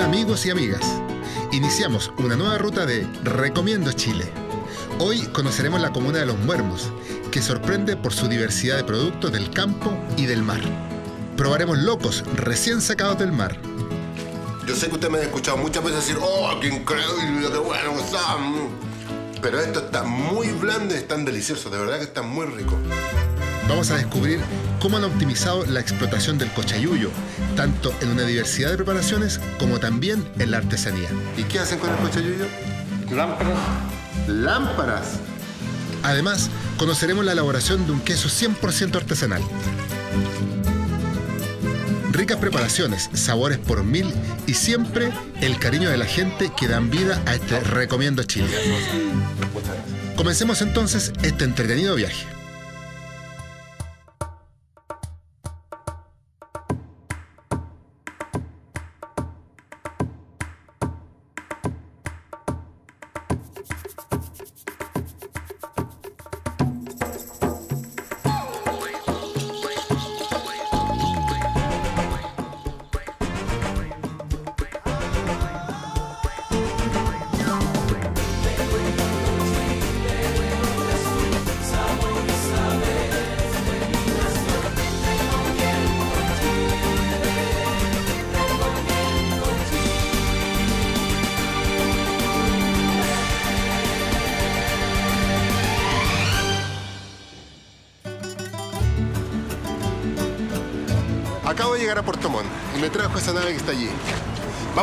Amigos y amigas. Iniciamos una nueva ruta de Recomiendo Chile. Hoy conoceremos la comuna de Los Muermos, que sorprende por su diversidad de productos del campo y del mar. Probaremos locos recién sacados del mar. Yo sé que usted me ha escuchado muchas veces decir, oh, qué increíble, qué bueno está. Pero esto está muy blando y es tan delicioso, de verdad que está muy rico. Vamos a descubrir cómo han optimizado la explotación del cochayuyo, tanto en una diversidad de preparaciones como también en la artesanía. ¿Y qué hacen con el cochayuyo? Lámparas. Lámparas. Además, conoceremos la elaboración de un queso 100% artesanal. Ricas preparaciones, sabores por mil y siempre el cariño de la gente que dan vida a este Recomiendo Chile. Comencemos entonces este entretenido viaje.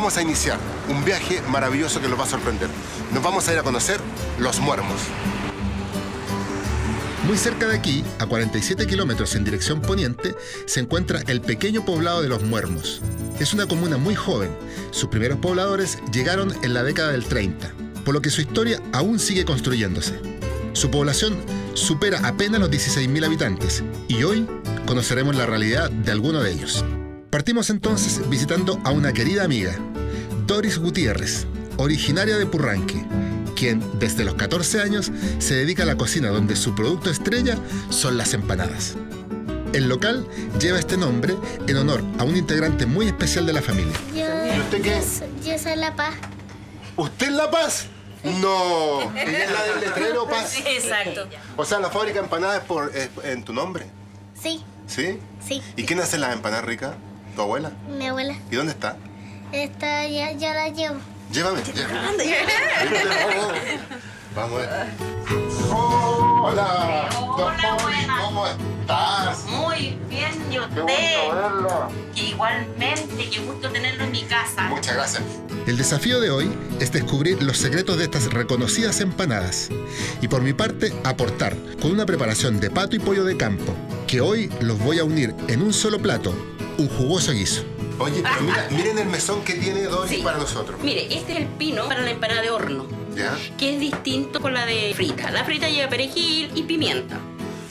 Vamos a iniciar un viaje maravilloso que los va a sorprender. Nos vamos a ir a conocer Los Muermos. Muy cerca de aquí, a 47 kilómetros en dirección poniente, se encuentra el pequeño poblado de Los Muermos. Es una comuna muy joven. Sus primeros pobladores llegaron en la década del 30, por lo que su historia aún sigue construyéndose. Su población supera apenas los 16.000 habitantes y hoy conoceremos la realidad de alguno de ellos. Partimos entonces visitando a una querida amiga, Doris Gutiérrez, originaria de Purranque, quien desde los 14 años se dedica a la cocina donde su producto estrella son las empanadas. El local lleva este nombre en honor a un integrante muy especial de la familia. ¿Y usted qué? Yo, yo soy La Paz. ¿Usted es La Paz? No. ¿Ella es la del letrero Paz? Sí, exacto. O sea, la fábrica de empanadas es por, es en tu nombre. Sí, ¿Sí? sí. ¿Y quién hace las empanadas ricas? ¿Tu abuela? Mi abuela. ¿Y dónde está? Esta ya, ya la llevo. Llévame. Vamos a ver. Hola. Hola, buena. ¿Cómo estás? Muy bien, y Qué usted. gusto verla. Igualmente, qué gusto tenerlo en mi casa. Muchas gracias. El desafío de hoy es descubrir los secretos de estas reconocidas empanadas y por mi parte aportar con una preparación de pato y pollo de campo, que hoy los voy a unir en un solo plato, un jugoso guiso. Oye, pero mira, miren el mesón que tiene Doris Sí. para nosotros. Mire, este es el pino para la empanada de horno, ¿Ya? que es distinto con la de frita. La frita lleva perejil y pimienta.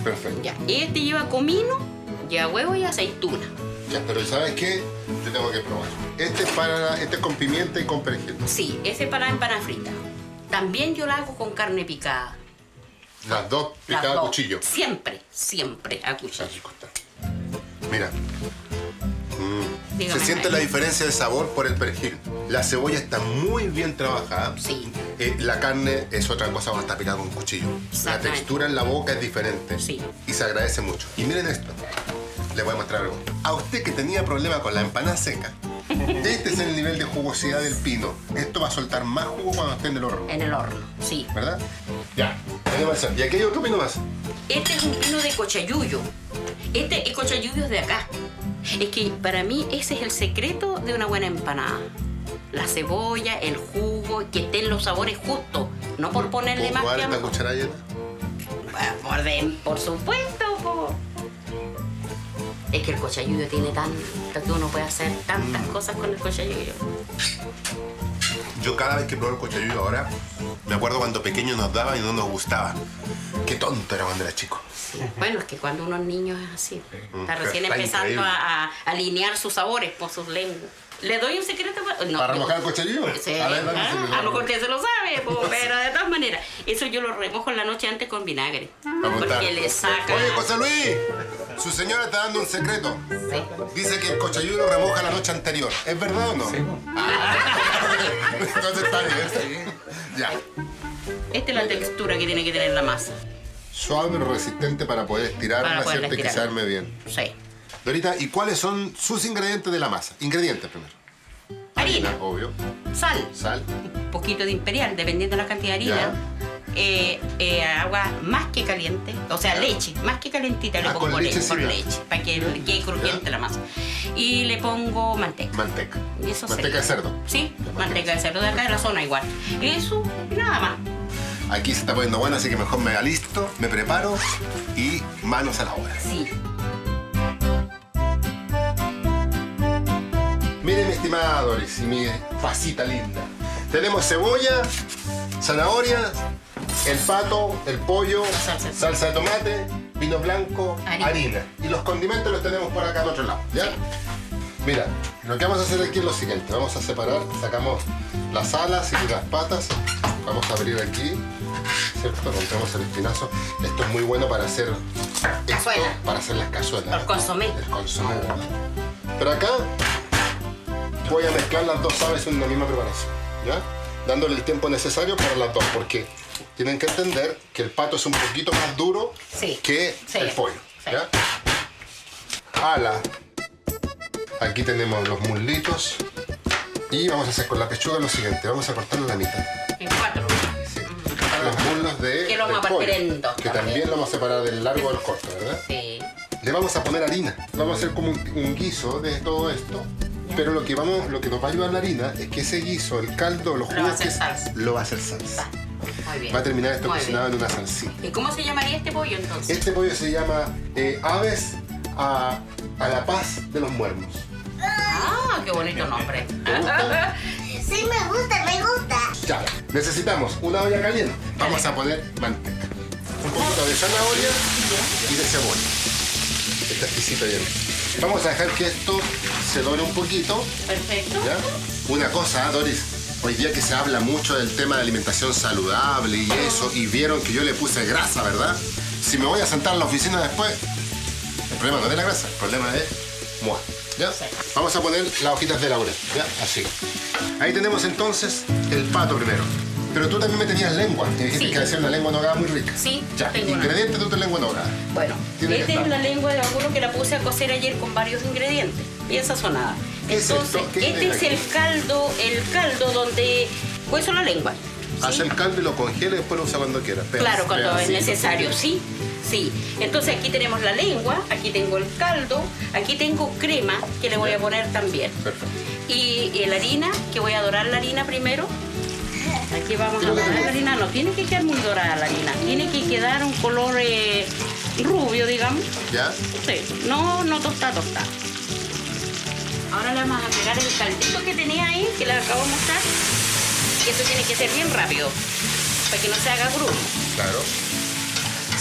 Perfecto. Ya, este lleva comino, lleva huevo y aceituna. Ya, pero ¿sabes qué? Yo tengo que probar. Este es para, este es con pimienta y con perejil. Sí, ese es para la empanada frita. También yo la hago con carne picada. Las dos Las picadas a dos. cuchillo. Siempre, siempre a cuchillo. Mira. Dígame, Se siente la diferencia de sabor por el perejil. La cebolla está muy bien trabajada. Sí. Eh, la carne es otra cosa, va a estar picada con cuchillo. La textura en la boca es diferente. Sí. Y se agradece mucho. Y miren esto. Les voy a mostrar algo. A usted que tenía problema con la empanada seca, este es el nivel de jugosidad del pino. Esto va a soltar más jugo cuando esté en el horno. En el horno, sí. ¿Verdad? Ya. tenemos. Y aquí hay otro pino más. Este es un pino de cochayuyo. Este el cochayuyo es de acá. Es que para mí ese es el secreto de una buena empanada. La cebolla, el jugo, que estén los sabores justos. No por ponerle más ¿Puedo que esta cucharadita? Bueno, por, de- por supuesto, po. Es que el cochayuyo tiene tanto que uno puede hacer tantas Mm. cosas con el cochayuyo. Yo cada vez que pruebo el cochayuyo ahora, me acuerdo cuando pequeño nos daba y no nos gustaba. Qué tonto era cuando era chico. Bueno, es que cuando uno es niño es así. Está Mm, recién está empezando increíble. a, a alinear sus sabores por sus lenguas. ¿Le doy un secreto? para- No, ¿Para remojar el cochayuyo? Sí, A ver, dame ah, a lo mejor usted se lo sabe, po, pero de todas maneras, eso yo lo remojo en la noche antes con vinagre. Vamos a Porque le saca. Oye, José Luis, Su señora está dando un secreto. Sí. Dice que el cochayuyo lo remoja la noche anterior. ¿Es verdad o no? Entonces está bien. Ya. Esta es la textura que tiene que tener la masa. Suave pero resistente para poder estirarla, Para ¿cierto? Y que se arme bien. Sí. Dorita, ¿y cuáles son sus ingredientes de la masa? Ingredientes primero. Harina, obvio. sal, Sal. un poquito de imperial, dependiendo de la cantidad de harina. Eh, eh, agua más que caliente, o sea, leche, más que calentita le Ah, pongo con leche, lechecita. con leche, para que quede crujiente la masa. Y le pongo manteca. Manteca. Y eso Manteca sería. de cerdo. Sí, manteca de cerdo de acá de la zona igual. Eso nada más. Aquí se está poniendo bueno, así que mejor me alisto, me preparo y manos a la obra. Sí. Estimada Doris y mi pasita linda. Tenemos cebolla, zanahoria, el pato, el pollo, salsa. salsa de tomate, vino blanco, harina. Harina. Y los condimentos los tenemos por acá al otro lado, ¿ya? Mira, lo que vamos a hacer aquí es lo siguiente. Vamos a separar, sacamos las alas y las patas. Vamos a abrir aquí, ¿cierto? Rompemos el espinazo. Esto es muy bueno para hacer... esto, para hacer las cazuelas. El consomé. El consomé, ¿verdad? Pero acá voy a mezclar las dos aves en una misma preparación, ¿ya? Dándole el tiempo necesario para las dos, porque tienen que entender que el pato es un poquito más duro Sí. que Sí. el pollo. Ala. Aquí tenemos los muslitos. Y vamos a hacer con la pechuga lo siguiente, vamos a cortarla la mitad. En cuatro. Sí. Los muslos de Que lo vamos a partir pollo, en dos Que también. también lo vamos a separar del largo al corto, ¿verdad? Sí. Le vamos a poner harina. Vamos a hacer como un, un guiso de todo esto. Pero lo que, vamos, lo que nos va a ayudar la harina es que ese guiso, el caldo, los Lo va a jugos, hacer que- salsa. lo va a hacer salsa. Muy bien. Va a terminar esto Muy cocinado bien. en una salsita. ¿Y cómo se llamaría este pollo entonces? Este pollo se llama eh, Aves a, a la paz de los muermos. Ah, qué bonito nombre. Sí, me gusta, me gusta. Ya, necesitamos una olla caliente. Vamos a poner manteca. Un poquito de zanahoria y de cebolla. Esta exquisita bien. Vamos a dejar que esto se dore un poquito. Perfecto. ¿Ya? Una cosa, ¿eh, Doris. Hoy día que se habla mucho del tema de alimentación saludable y eso, y vieron que yo le puse grasa, ¿verdad? Si me voy a sentar en la oficina después, el problema no es la grasa, el problema es moi. ¿Ya? Sí. Vamos a poner las hojitas de laurel, ¿ya? Así. Ahí tenemos entonces el pato primero. Pero tú también me tenías lengua, dijiste Sí. que hacía una lengua nogada muy rica. Sí, Ya, tengo ingredientes de tu lengua nogada. Bueno, Tiene esta es la lengua de vacuno que la puse a cocer ayer con varios ingredientes, bien sazonada. ¿Qué es Entonces? ¿Qué este es aquí? el caldo, el caldo donde hueso la lengua. ¿sí? Hace el caldo y lo congela y después lo usa cuando quiera. Claro, cuando es necesario, sí, sí. Entonces aquí tenemos la lengua, aquí tengo el caldo, aquí tengo crema que le voy a poner también. Perfecto. Y, y la harina, que voy a dorar la harina primero. Aquí vamos a dorar la harina. No tiene que quedar muy dorada la harina, tiene que quedar un color eh, rubio, digamos. ¿Ya? Sí, no, no tostada, tostada. Ahora le vamos a pegar el caldito que tenía ahí, que le acabo de mostrar. Y eso tiene que ser bien rápido, para que no se haga grumo. Claro.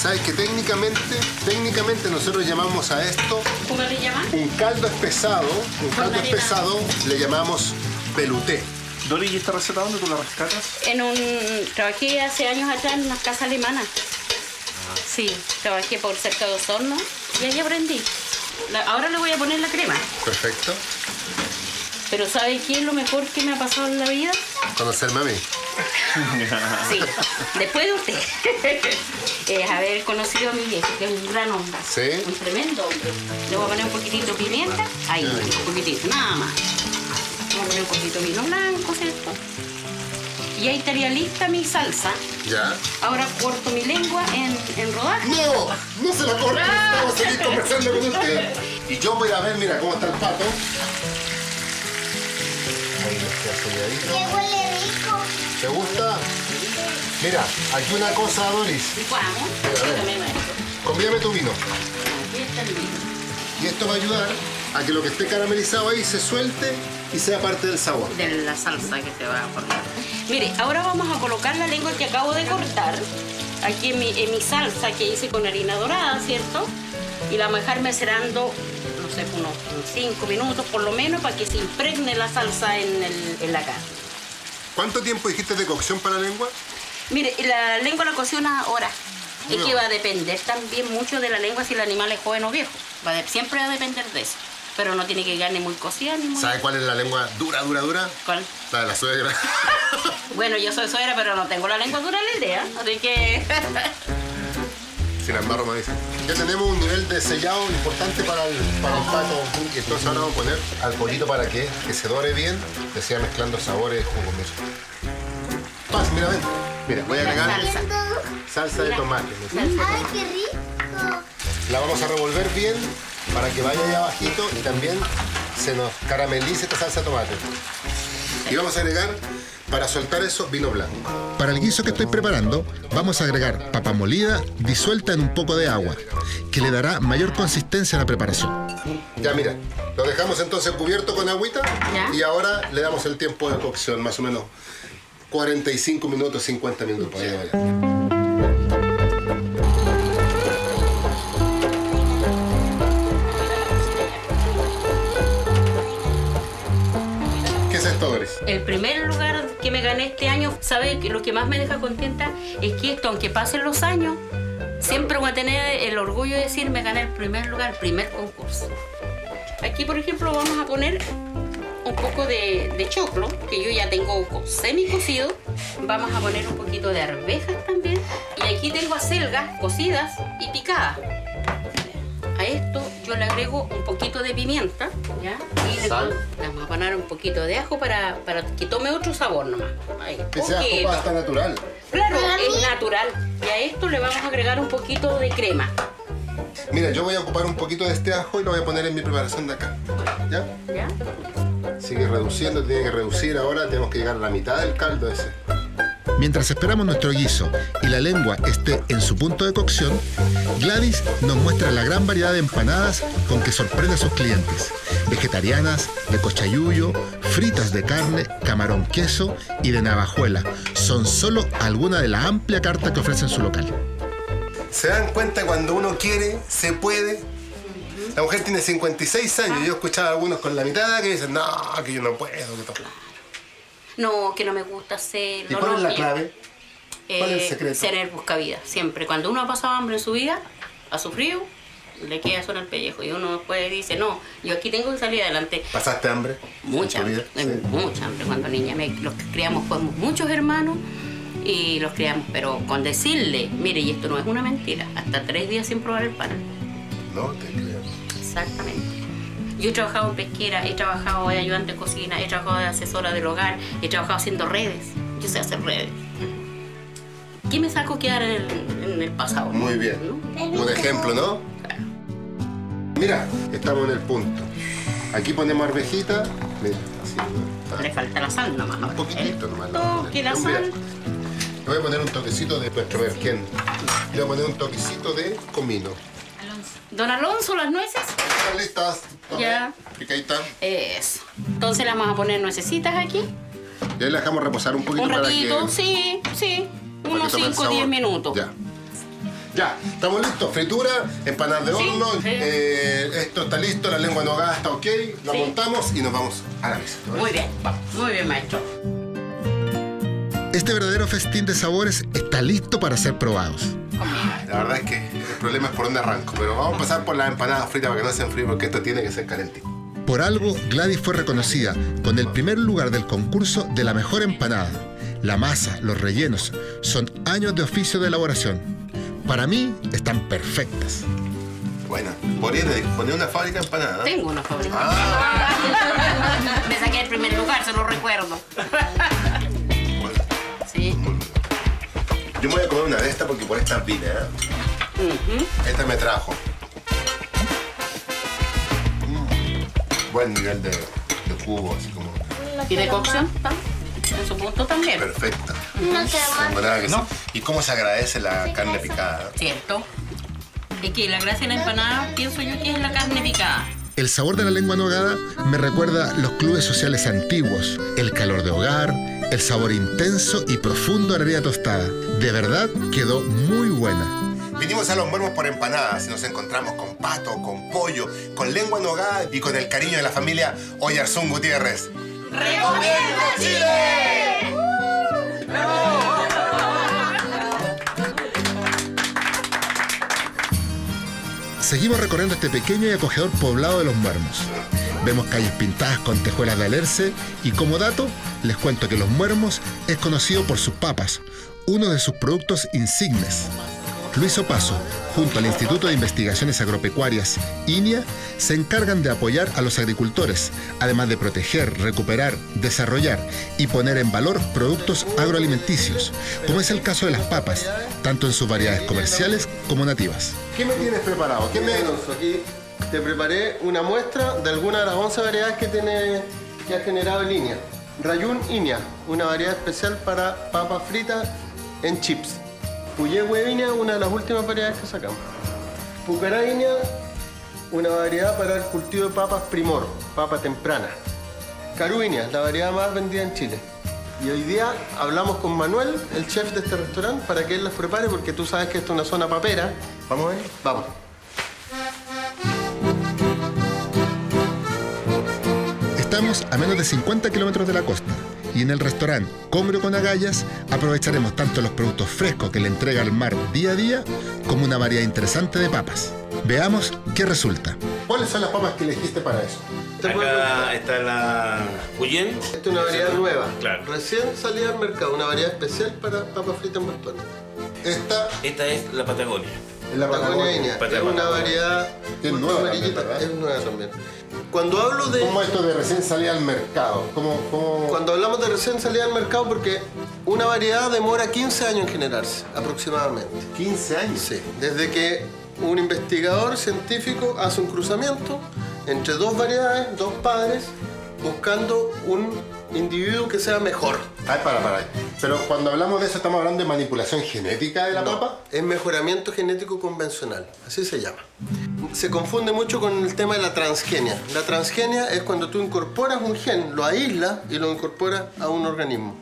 Sabes que técnicamente, técnicamente nosotros llamamos a esto ¿Cómo le llaman? un caldo espesado, un caldo espesado le llamamos peluté. Dori, ¿y esta receta dónde tú la rescatas? En un, trabajé hace años atrás en una casa alemana. Sí, trabajé por cerca de Osorno y ahí aprendí. La- ahora le voy a poner la crema. Perfecto. Pero ¿sabe qué es lo mejor que me ha pasado en la vida? Conocerme a mí. Sí, después de usted. es haber conocido a mi viejo, que es un gran hombre. Sí. Un tremendo hombre. Le voy a poner un poquitito de pimienta. Ahí, un poquitito, nada más. Le voy a poner un poquito de vino blanco, ¿cierto? Y ahí estaría lista mi salsa. ¿Ya? Ahora corto mi lengua en, en rodajas. ¡No! ¡No se la cortes! Ah. Vamos a seguir conversando con usted. Y yo voy a ver, mira, cómo está el pato. Ahí huele rico. ¿Te gusta? Mira, aquí una cosa, Doris. Vamos, Mira. Convídame tu vino. Aquí está el vino. Y esto va a ayudar a que lo que esté caramelizado ahí se suelte y sea parte del sabor. de la salsa que se va a poner. Mire, ahora vamos a colocar la lengua que acabo de cortar aquí en mi, en mi salsa que hice con harina dorada, ¿cierto? Y la vamos a dejar macerando, no sé, unos 5 minutos por lo menos para que se impregne la salsa en, el- en la carne. ¿Cuánto tiempo dijiste de cocción para la lengua? Mire, la lengua la cocí una hora. Es que va a depender también mucho de la lengua si el animal es joven o viejo. Va de- siempre va a depender de eso. Pero no tiene que quedar ni muy cocida ni muy... ¿Sabe cuál es la lengua dura, dura, dura? ¿Cuál? La de la suegra. Bueno, yo soy suegra, pero no tengo la lengua dura la idea. Así que... Sin embargo, me dice. Ya tenemos un nivel de sellado importante para el, para el pato. Y entonces ahora vamos a poner al pollito para que, que se dore bien, que siga mezclando sabores jugosos. Paz, mira, ven. Mira, voy a agregar salsa. salsa de tomate. Ay, qué rico. La vamos a revolver bien para que vaya allá abajito y también se nos caramelice esta salsa de tomate. Y vamos a agregar, para soltar eso, vino blanco. Para el guiso que estoy preparando, vamos a agregar papa molida disuelta en un poco de agua, que le dará mayor consistencia a la preparación. Ya mira, lo dejamos entonces cubierto con agüita Ya. y ahora le damos el tiempo de cocción, más o menos 45 minutos, 50 minutos. ahí El primer lugar que me gané este año, ¿sabe? Lo que más me deja contenta es que esto, aunque pasen los años, siempre voy a tener el orgullo de decir me gané el primer lugar, el primer concurso. Aquí, por ejemplo, vamos a poner un poco de, choclo, que yo ya tengo semi cocido. Vamos a poner un poquito de arvejas también. Y aquí tengo acelgas cocidas y picadas. A esto yo le agrego un poquito de pimienta, ¿ya? Y le Sal. le vamos a poner un poquito de ajo para, para que tome otro sabor nomás. Ahí, Que sea poquito. pasta natural. Claro, es natural. Y a esto le vamos a agregar un poquito de crema. Mira, yo voy a ocupar un poquito de este ajo y lo voy a poner en mi preparación de acá. ¿Ya? ¿Ya? Sigue reduciendo, tiene que reducir ahora, tenemos que llegar a la mitad del caldo ese. Mientras esperamos nuestro guiso y la lengua esté en su punto de cocción, Gladys nos muestra la gran variedad de empanadas con que sorprende a sus clientes. Vegetarianas, de cochayuyo, fritas de carne, camarón queso y de navajuela. Son solo algunas de la amplia carta que ofrece en su local. ¿Se dan cuenta cuando uno quiere, se puede? La mujer tiene 56 años yo escuchaba a algunos con la mitad que dicen, no, que yo no puedo. Que todo". No, que no me gusta hacerlo. ¿Y cuál no, es la clave? ¿Cuál es el Eh, secreto? Ser el buscavidas, siempre. Cuando uno ha pasado hambre en su vida, ha sufrido, le queda en el pellejo. Y uno después dice, no, yo aquí tengo que salir adelante. ¿Pasaste hambre? Mucha hambre? Sí. mucha hambre. Cuando niña, me- los que criamos fuimos muchos hermanos y los criamos, pero con decirle, mire, y esto no es una mentira, hasta tres días sin probar el pan. No te creo. Exactamente. Yo he trabajado en pesquera, he trabajado de ayudante de cocina, he trabajado de asesora del hogar, he trabajado haciendo redes. Yo sé hacer redes. ¿Qué me saco quedar en el, en el pasado? Muy bien. ¿no? Un ejemplo, ¿no? Claro. Mira, estamos en el punto. Aquí ponemos arvejita. Mira, así. Le falta la sal nomás. Un poquitito El nomás. toque, la sal. Le voy a poner un toquecito de nuestro merquén. Le voy a poner un toquecito de comino. Don Alonso, las nueces. ¿Están listas? Ya. Picadita. Eso. Entonces le vamos a poner nuecesitas aquí. Y ahí la dejamos reposar un poquito Un para ratito, que... sí, sí. para Unos que tome el 5 o 10 sabor. minutos. Ya. Ya, estamos listos. Fritura, empanadas de horno. sí. eh, esto está listo, la lengua nogada está ok. La Sí. montamos y nos vamos a la mesa. Muy bien, muy bien, maestro. Este verdadero festín de sabores está listo para ser probados. La verdad es que el problema es por dónde arranco. Pero vamos a empezar por las empanadas fritas para que no se enfríen porque esto tiene que ser calentito. Por algo, Gladys fue reconocida con el primer lugar del concurso de la mejor empanada. La masa, los rellenos, son años de oficio de elaboración. Para mí, están perfectas. Bueno, poner una fábrica de empanadas. Tengo una favorita. Ah, Me saqué el primer lugar, se lo recuerdo. bueno. Sí. Yo me voy a comer una de estas porque por estas vine, ¿eh? Esta me trajo. Mm, Buen nivel de, de jugo, así como ¿Y de cocción? En su punto también. perfecta. No. ¿Verdad que sí? ¿Y cómo se agradece la carne picada? ¿Cierto? Es que la gracia de la empanada, pienso yo que es la carne picada. El sabor de la lengua nogada me recuerda los clubes sociales antiguos, el calor de hogar, el sabor intenso y profundo de la harina tostada. De verdad quedó muy buena. Vinimos a los muermos por empanadas y nos encontramos con pato, con pollo, con lengua nogada y con el cariño de la familia Oyarzún Gutiérrez. ¡Recomiendo Chile! Seguimos recorriendo este pequeño y acogedor poblado de los Muermos. Vemos calles pintadas con tejuelas de alerce y como dato les cuento que los Muermos es conocido por sus papas, uno de sus productos insignes. Luis Opaso, junto al Instituto de Investigaciones Agropecuarias, INIA, se encargan de apoyar a los agricultores, además de proteger, recuperar, desarrollar y poner en valor productos agroalimenticios, como es el caso de las papas, tanto en sus variedades comerciales como nativas. ¿Qué me tienes preparado? ¿Qué me... Aquí te preparé una muestra de algunas de las 11 variedades que, tiene, que ha generado el INIA. Rayun Inia, una variedad especial para papas fritas en chips. Puyehue Inia, una de las últimas variedades que sacamos. Pucará Inia, una variedad para el cultivo de papas primor, papa temprana. Caru Inia, la variedad más vendida en Chile. Y hoy día hablamos con Manuel, el chef de este restaurante, para que él las prepare, porque tú sabes que esto es una zona papera. ¿Vamos a ver? Vamos. Estamos a menos de 50 kilómetros de la costa y en el restaurante Congrio con Agallas aprovecharemos tanto los productos frescos que le entrega el mar día a día como una variedad interesante de papas. Veamos qué resulta. ¿Cuáles son las papas que elegiste para eso? Acá está la Puyen. Esta es una variedad nueva. Claro. Recién salida al mercado, una variedad especial para papas fritas en bastón. Esta Esta es la Patagonia. Es la Patagonia. Es una variedad Que es nueva amarillita. también. Es nueva también. Cuando hablo de... ¿Cómo esto de recién salida al mercado? ¿Cómo, cómo... Cuando hablamos de recién salida al mercado, porque una variedad demora 15 años en generarse, aproximadamente. 15 años. Sí, desde que un investigador científico hace un cruzamiento entre dos variedades, dos padres, buscando un individuo que sea mejor. Ay, para, para. Pero cuando hablamos de eso, ¿estamos hablando de manipulación genética de la papa? Es mejoramiento genético convencional, así se llama. Se confunde mucho con el tema de la transgenia. La transgenia es cuando tú incorporas un gen, lo aíslas y lo incorporas a un organismo.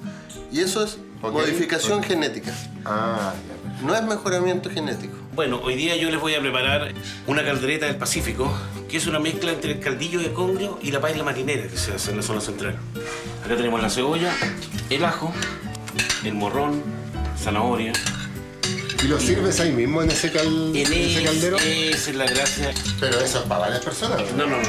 Y eso es modificación genética. Ah, ya. No es mejoramiento genético. Bueno, hoy día yo les voy a preparar una caldereta del Pacífico, que es una mezcla entre el caldillo de congrio y la paella marinera que se hace en la zona central. Acá tenemos la cebolla, el ajo, el morrón, zanahoria. ¿Y lo sirves ahí mismo en ese, cal... En en ese es- caldero? Esa es la gracia. Pero eso es para varias personas. ¿no? No, no,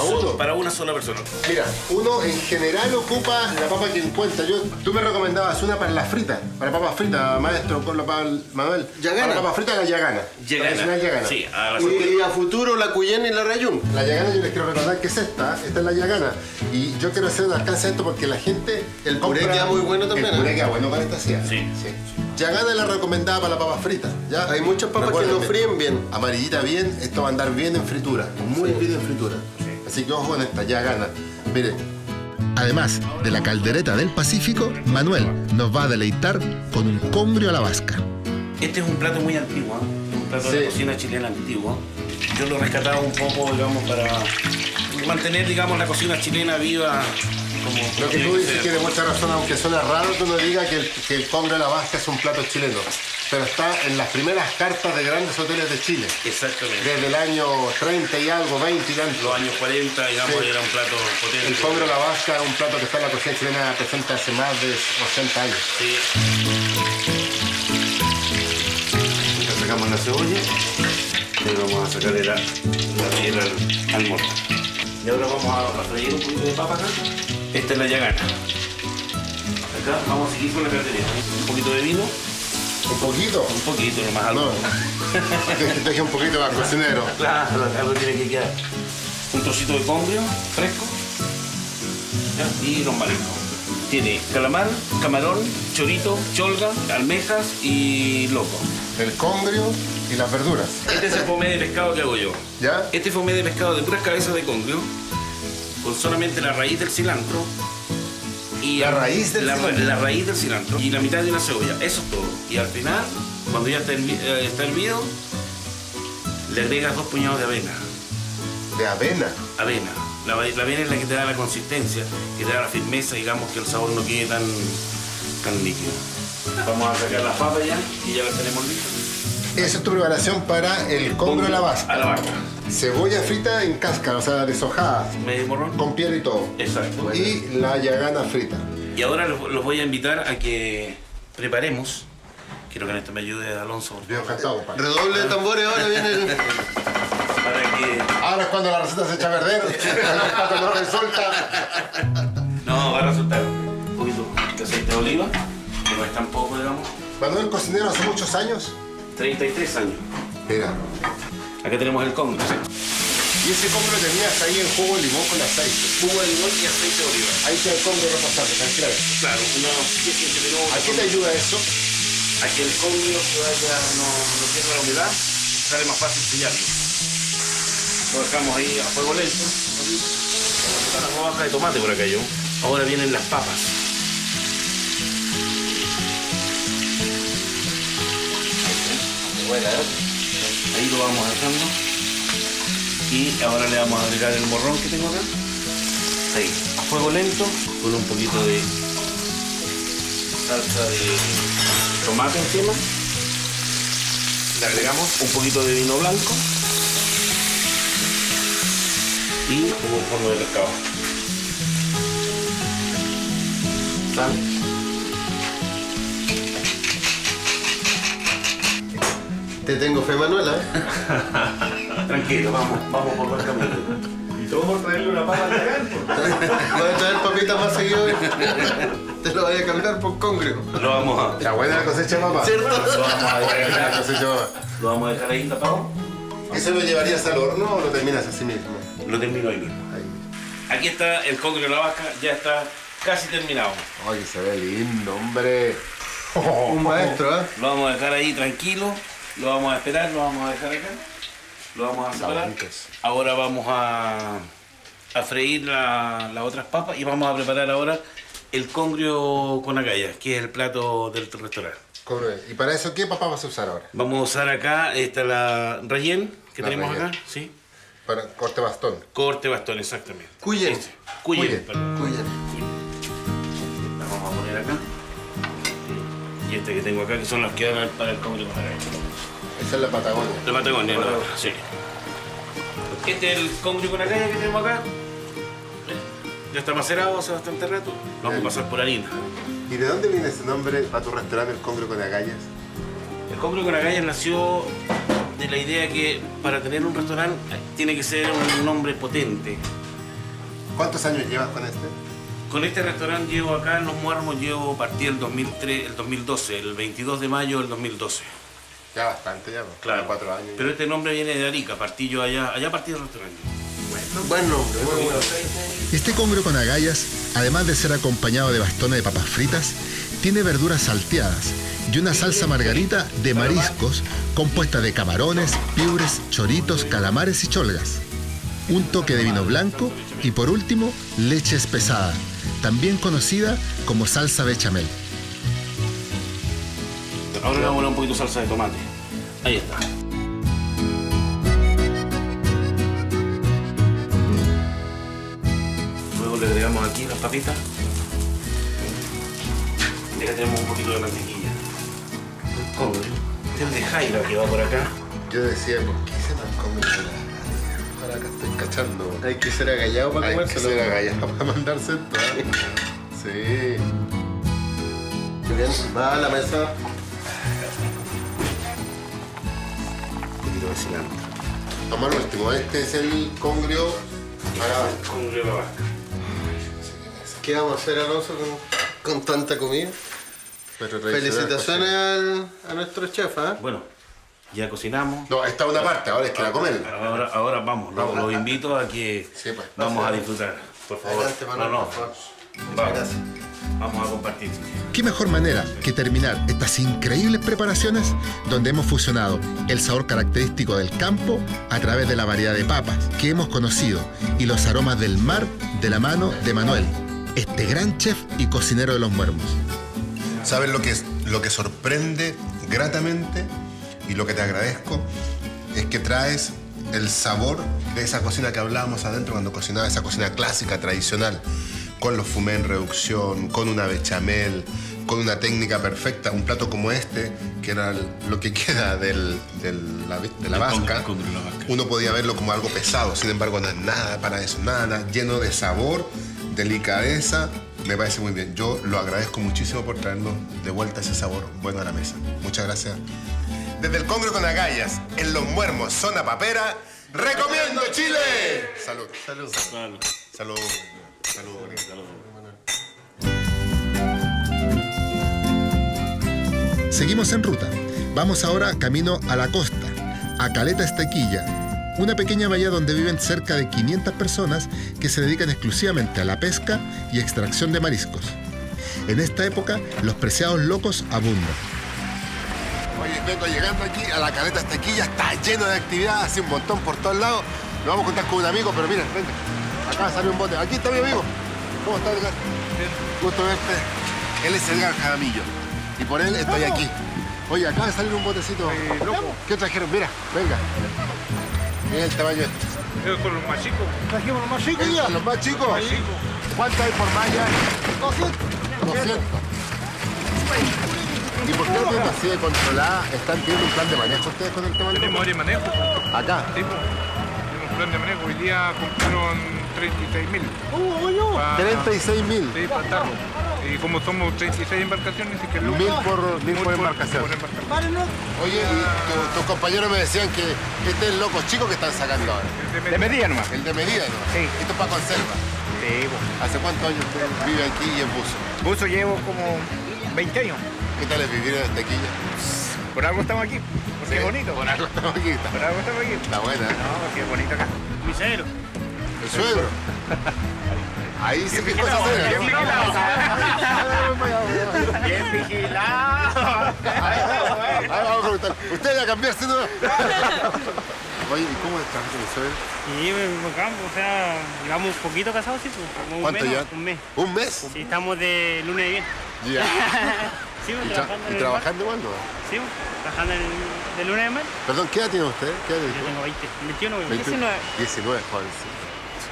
uno? para una sola persona. Mira, uno en general ocupa la papa que encuentra. Yo, tú me recomendabas una para la frita, para papas fritas, maestro, con la papa, Manuel. Yagana. Para papas fritas, la yagana. Tradicional yagana. Sí, a la Y, y a futuro la Cuyén y la Rayún. La yagana yo les quiero recordar que es esta, esta es la yagana. Y yo quiero hacer un alcance a esto porque la gente... El puré queda muy bueno también, El puré ¿eh? queda bueno con esta sí. Sí. Yagana es la recomendada para la papa frita. ¿ya? Hay muchas papas que no fríen bien. Amarillita bien, esto va a andar bien en fritura. Muy bien en fritura. Así que ojo con esta, yagana. Miren. Además de la caldereta del Pacífico, Manuel nos va a deleitar con un congrio a la vasca. Este es un plato muy antiguo, ¿eh? un plato de Sí. cocina chilena antiguo. Yo lo rescataba un poco, digamos, para mantener, digamos, la cocina chilena viva como Lo que tú que dices ser. tiene mucha razón, aunque suena raro que uno diga que el, que el congrio a la vasca es un plato chileno. Pero está en las primeras cartas de grandes hoteles de Chile. Exactamente. Desde el año 30 y algo, 20 y tanto. Los años 40, digamos, Sí. era un plato potente. El a la vasca es un plato que está en la cocina chilena presente hace más de 80 años. Sí. Acá sacamos la cebolla y vamos a sacarle la, la piedra al, al morro. Y ahora vamos a, a freír un poquito de papa acá. Esta es la yagana. Acá vamos a seguir con la caldereta. Un poquito de vino, Un poquito. un poquito nomás No. algo. Te dejé un poquito más cocinero. Claro, algo tiene que quedar. Un trocito de congrio fresco ¿ya? y los mariscos. Tiene calamar, camarón, chorito, cholga, almejas y loco. El congrio y las verduras. Este es el fomé de pescado que hago yo. ¿Ya? Este fomé de pescado de puras cabezas de congrio, con solamente la raíz del cilantro. Y La raíz del la, cilantro. la raíz del cilantro y la mitad de una cebolla. Eso es todo. Y al final, cuando ya está, eh, está hervido, le agregas dos puñados de avena. De avena. Avena. La, la avena es la que te da la consistencia, que te da la firmeza, digamos, que el sabor no quede tan, tan líquido. Vamos a sacar las papas ya y ya las tenemos listas. Esa es tu preparación para el congrio a la vasca. A la vaca. Cebolla frita en cáscara, o sea, deshojada, Medio morrón. con piel y todo. Exacto. Y la yagana frita. Y ahora los, los voy a invitar a que preparemos Quiero que en esto me ayude Alonso. por Bien favor. cantado, compadre. Redoble de tambores, ahora viene el... Para que. Ahora es cuando la receta se echa a perder, cuando no resulta. No, va a resultar un poquito de aceite de oliva, que no es tan poco, digamos. Manuel cocinero hace muchos años. 33 años. Mira. Acá tenemos el congro. ¿sí? Y ese congro tenías ahí en jugo de limón con aceite. Jugo de limón y aceite de oliva. Ahí está el congro repasando, tranquilamente. Claro, unos 10 15 minutos. ¿A qué te ayuda eso? A que el congrio se vaya, no, no pierda la humedad, sale más fácil sellarlo. Lo dejamos ahí a fuego lento. Está la rodaja de tomate por acá yo. Ahora vienen las papas. Ahí lo vamos dejando. Y ahora le vamos a agregar el morrón que tengo acá. A fuego lento, con un poquito de salsa de tomate encima. Le agregamos un poquito de vino blanco y un fondo de pescado. Sal. Te tengo fe, Manuela. Tranquilo, vamos, vamos por buen camino. Y todo por traerle una papa al legal. Voy a traer papitas más seguido. Te lo voy a cambiar por congrio. Lo vamos a, La buena la cosecha papá. ¿Cierto? lo vamos a dejar La ahí, cosecha papá. lo vamos a dejar ahí tapado. ¿Eso lo llevarías al horno o lo terminas así mismo? Lo termino ahí mismo. Ahí. Aquí está el congrio de la vaca, ya está casi terminado. Ay, que se ve lindo, hombre. Un maestro, ¿eh? Lo vamos a dejar ahí tranquilo, lo vamos a esperar, lo vamos a dejar acá, lo vamos a separar. Ahora vamos a, a freír la- las otras papas y vamos a preparar ahora el congrio con agallas, que es el plato del restaurante. ¿Y para eso qué papá vas a usar ahora? Vamos a usar acá esta la rellén que La tenemos rellén. acá, sí. Para corte bastón. Corte bastón, exactamente. Cuyen. Este, Cuyen. Cuyen. Y este que tengo acá, que son las que van para el congrio con. Esa es la Patagonia. La Patagonia, no, sí. Este es el congrio con agallas que tenemos acá. Ya está macerado hace bastante rato. Lo vamos a pasar por harina. ¿Y de dónde viene ese nombre para tu restaurante, el congrio con agallas? El congrio con agallas nació de la idea que para tener un restaurante tiene que ser un nombre potente. ¿Cuántos años llevas con este? Con este restaurante llevo acá en Los Muermos, llevo partí el 2003, el 2012, el 22 de mayo del 2012. Ya bastante, ya. pues, como Cuatro años. Pero este nombre viene de Arica, partí yo allá, allá partí el restaurante. Buen nombre, muy bueno. Este congrio con agallas, además de ser acompañado de bastones de papas fritas, tiene verduras salteadas y una salsa margarita de mariscos compuesta de camarones, piures, choritos, calamares y cholgas. Un toque de vino blanco y por último, leche espesada, también conocida como salsa bechamel. Ahora le vamos a poner un poquito de salsa de tomate. Ahí está. Luego le agregamos aquí las papitas. Y acá tenemos un poquito de mantequilla. El. Este es el de Jaira que va por acá. Yo decía, ¿por qué se con agallas? Ahora acá estoy cachando. Hay que ser agallado para Hay que comérselo. ser agallado para mandarse esto, ¿eh? Sí. Muy bien, va a la mesa. Un poquito de cilantro. Vamos al último. Este es el congrio agave. El congrio de la vaca. ¿Qué vamos a hacer, Alonso, con, con tanta comida? Felicitaciones al- a nuestro chef, ¿ah? Bueno, ya cocinamos. No, esta es una parte, ahora es que la comen. Ahora, ahora vamos, los, los invito a que Sí, pues. vamos a disfrutar. Por favor. Adelante, Manuel, no, no. por favor. Vamos. Gracias. Vamos a compartir. ¿Qué mejor manera que terminar estas increíbles preparaciones donde hemos fusionado el sabor característico del campo a través de la variedad de papas que hemos conocido y los aromas del mar de la mano de Manuel, este gran chef y cocinero de los muermos? ¿Sabes lo que, es, lo que sorprende gratamente y lo que te agradezco? Es que traes el sabor de esa cocina que hablábamos adentro cuando cocinaba, esa cocina clásica, tradicional, con los fumés en reducción, con una bechamel, con una técnica perfecta, un plato como este, que era lo que queda del- del- la- de la vasca. uno podía verlo como algo pesado, sin embargo no es nada para eso, nada, nada, lleno de sabor, delicadeza Me parece muy bien. Yo lo agradezco muchísimo por traernos de vuelta ese sabor bueno a la mesa. Muchas gracias. Desde el Congre con Agallas, en Los Muermos, zona papera, ¡recomiendo Chile! Salud. Salud. Salud. Salud. Salud. Seguimos en ruta. Vamos ahora camino a la costa, a Caleta Estequilla, una pequeña bahía donde viven cerca de 500 personas que se dedican exclusivamente a la pesca y extracción de mariscos. En esta época, los preciados locos abundan. Oye, vengo llegando aquí a la caleta Estequilla, está lleno de actividad, hace un montón por todos lados. Nos vamos a contar con un amigo, pero miren, venga, acá sale un bote. Aquí está mi amigo. ¿Cómo estás, Edgar? Gusto verte. Él es Edgar Jaramillo y por él estoy aquí. Oye, acaba de salir un botecito. ¿Qué trajeron? Mira, venga. Mira el tamaño este. con los más chicos. Trajimos los más chicos ya. ¿Los más chicos? Más chicos. ¿Cuánto hay por malla? 200. 200. ¿Y por qué no tienen así de controlada? ¿Están teniendo un plan de manejo ustedes con el tema del Tenemos loco? área de manejo. Acá. Sí, pues. Tenemos un plan de manejo. Hoy día cumplieron 36 mil. Uh, oye, 36 mil. Sí, para. Y como somos 36 embarcaciones, así que el Mil por- mil por embarcación. por embarcación. párenlo. Oye, y tu- tus compañeros me decían que este es el loco chico que están sacando ahora. De medida nomás. El de medida, ¿no? Sí. Esto es para conserva. Sí, ¿Hace cuántos años usted vive aquí y es buzo? Buzo llevo como 20 años. ¿Qué tal es vivir en Estequilla? Por algo estamos aquí. Porque es bonito. Por algo estamos aquí. Está, Por algo estamos aquí. está buena, ¿eh? No, porque es bonito acá. Mi cero. El suegro. Ahí sí que cosas Bien serias. vigilado. Bien vigilado. Ahí vamos a preguntar. ¿Usted va a cambiarse no? Oye, ¿y cómo está el suegro? Sí, en campo, o sea, llevamos un poquito casados, sí, pues, como un ¿Cuánto mes, ya? Un mes. ¿Un mes? Sí, estamos de lunes a viernes. Ya. Sí, pues, ¿Y, tra- trabajando y el trabajando igual no? mar. Sí, pues, trabajando en- de lunes a viernes. Perdón, ¿qué edad tiene usted? ¿Qué edad Yo tengo 20, 21, güey. 19. 19, joven. sí.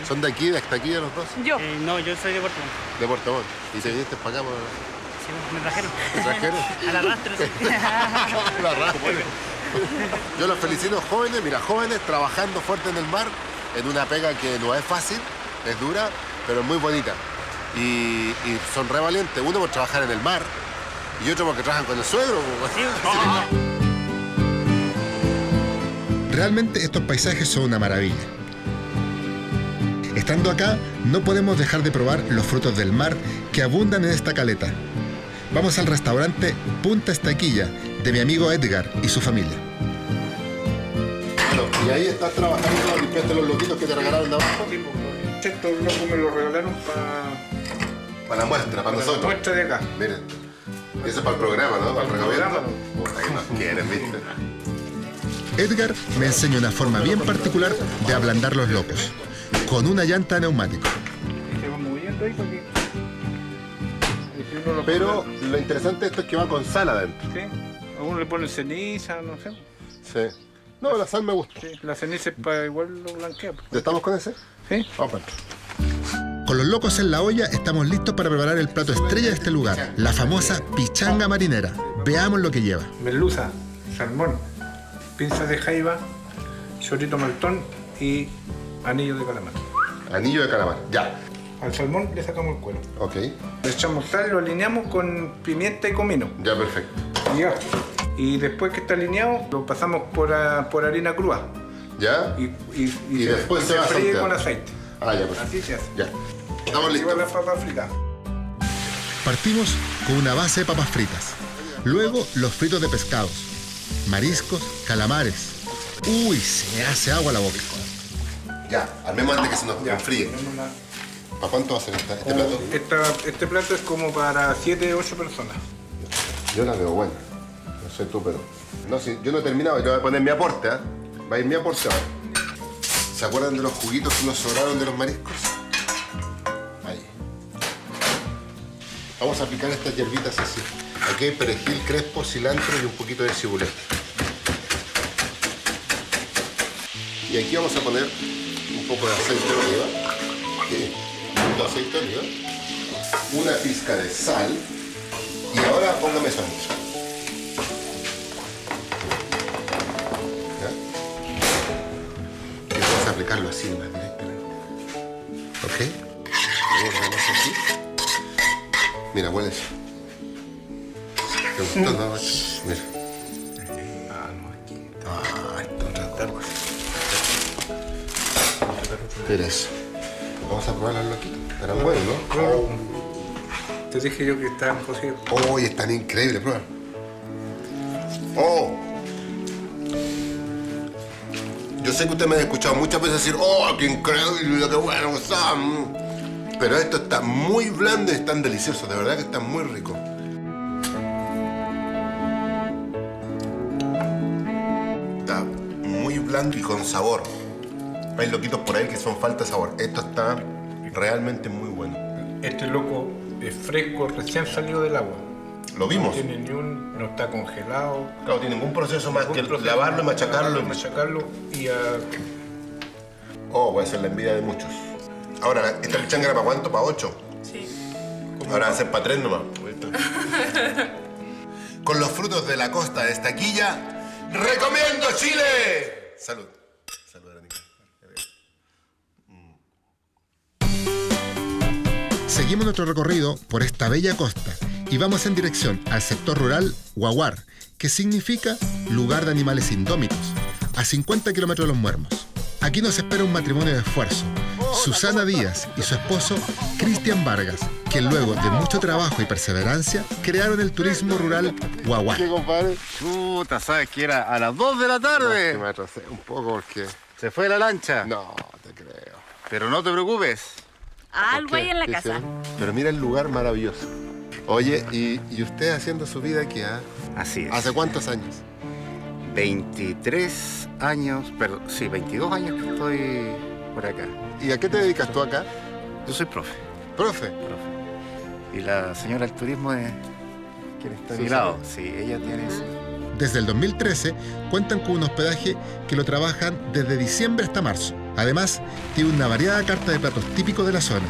¿Son de aquí, de hasta aquí los dos? Yo. Eh, no, yo soy de Puerto Montt. De Puerto Montt. ¿Y te viniste para acá por Sí, pues, me trajeron. ¿Te trajeron? A la rastra, sí. la raspa? Yo los felicito jóvenes, mira, jóvenes trabajando fuerte en el mar, en una pega que no es fácil, es dura, pero es muy bonita. Y, y son re valientes, uno por trabajar en el mar y otro porque trabajan con el suegro. pues. Pues. Realmente estos paisajes son una maravilla. Estando acá, no podemos dejar de probar los frutos del mar que abundan en esta caleta. Vamos al restaurante Punta Estaquilla de mi amigo Edgar y su familia. Bueno, y ahí estás trabajando, limpiaste los loquitos que te regalaron de abajo. Estos locos me los regalaron para Para la muestra, para la nosotros. muestra de acá. Miren, eso es para el programa, ¿no? Para el programa. programa, Puta, que nos quieren, ¿viste? Edgar me enseña una forma bien particular de ablandar los locos, con una llanta neumático. Pero pone- lo interesante de esto es que va con sal adentro. Sí. A uno le ponen ceniza, no sé. Sí. No, la sal me gusta. Sí. La ceniza es para igual lo blanquea. ¿Ya estamos con ese? Sí. Vamos para adentro. Con los locos en la olla estamos listos para preparar el plato estrella de este lugar, la famosa pichanga marinera. Veamos lo que lleva. Merluza, salmón, pinza de jaiba, chorito maltón y anillo de calamar. Anillo de calamar. Ya. Al salmón le sacamos el cuero. Ok. Le echamos sal, lo alineamos con pimienta y comino. Ya, perfecto. Y ajo. Y después que está alineado, lo pasamos por, por harina cruda. ¿Ya? Y, y, Y después se va a fríe con aceite. Ah, ya, perfecto. Así se hace. Ya. Estamos listos. las papas fritas. Partimos con una base de papas fritas. Luego los fritos de pescados, mariscos, calamares. Uy, se me hace agua la boca. Ya. Armemos antes que se nos Ya, enfríe. ¿Para cuánto va a ser esta- este plato? Esta- este plato es como para 7, 8 personas. Yo la veo buena. No sé tú, pero. No, sí, yo no he terminado. Yo voy a poner mi aporte, ¿ah? Va a ir mi aporte ahora. ¿Se acuerdan de los juguitos que nos sobraron de los mariscos? Vamos a picar estas hierbitas así. Aquí hay perejil, crespo, cilantro y un poquito de cibulet. Y aquí vamos a poner un poco de aceite de oliva. Un poquito de aceite de oliva. Una pizca de sal. Y ahora póngame adentro. ¿Ya? Y vamos a aplicarlo así nomás directamente. ¿Ok? Mira, huele eso. ¿Te gustó, no? Mira. Ah, no, aquí. Esto es otra cosa. Mira eso. Vamos a probar las loquitas. Estarán buenos, ¿no? Te dije yo que estaban cocidos. Oh, y están increíbles, prueba. Oh. Yo sé que usted me ha escuchado muchas veces decir, oh, qué increíble, qué bueno están. Pero esto está muy blando y están deliciosos, de verdad que están muy ricos. Está muy blando y con sabor. Hay loquitos por ahí que son falta de sabor. Esto está realmente muy bueno. Este loco es fresco, recién salido del agua. Lo No vimos. tiene ni un, no está congelado. Claro, tiene ningún proceso más que proceso lavarlo machacarlo. lavarlo, machacarlo y a Oh, puede ser la envidia de muchos. Ahora, ¿esta pichanga era para cuánto? ¿Para ocho? Sí. Ahora va a ser para tres nomás. Con los frutos de la costa de Estaquilla, ¡recomiendo Chile! Salud. Salud, Aránica. Seguimos nuestro recorrido por esta bella costa y vamos en dirección al sector rural Guaguar, que significa lugar de animales indómitos, a 50 kilómetros de los Muermos. Aquí nos espera un matrimonio de esfuerzo. Susana Díaz y su esposo Cristian Vargas, que luego de mucho trabajo y perseverancia crearon el turismo rural Guaguar. compadre? Puta, ¿sabes que era a las 2 de la tarde? me atrasé un poco porque... Se fue la lancha. No, te creo. Pero no te preocupes. Algo hay en la ¿Qué casa. Pero mira el lugar maravilloso. Oye, ¿y, y usted haciendo su vida aquí? ah? Así es. ¿Hace cuántos años? 23 años, perdón, sí, 22 años que estoy por acá. ¿Y a qué te dedicas tú acá? Yo soy profe, Profe. profe. Y la señora del turismo es ¿Quién está grado. Sí, ella tiene ese. Desde el 2013 cuentan con un hospedaje que lo trabajan desde diciembre hasta marzo. Además, tiene una variada carta de platos típicos de la zona,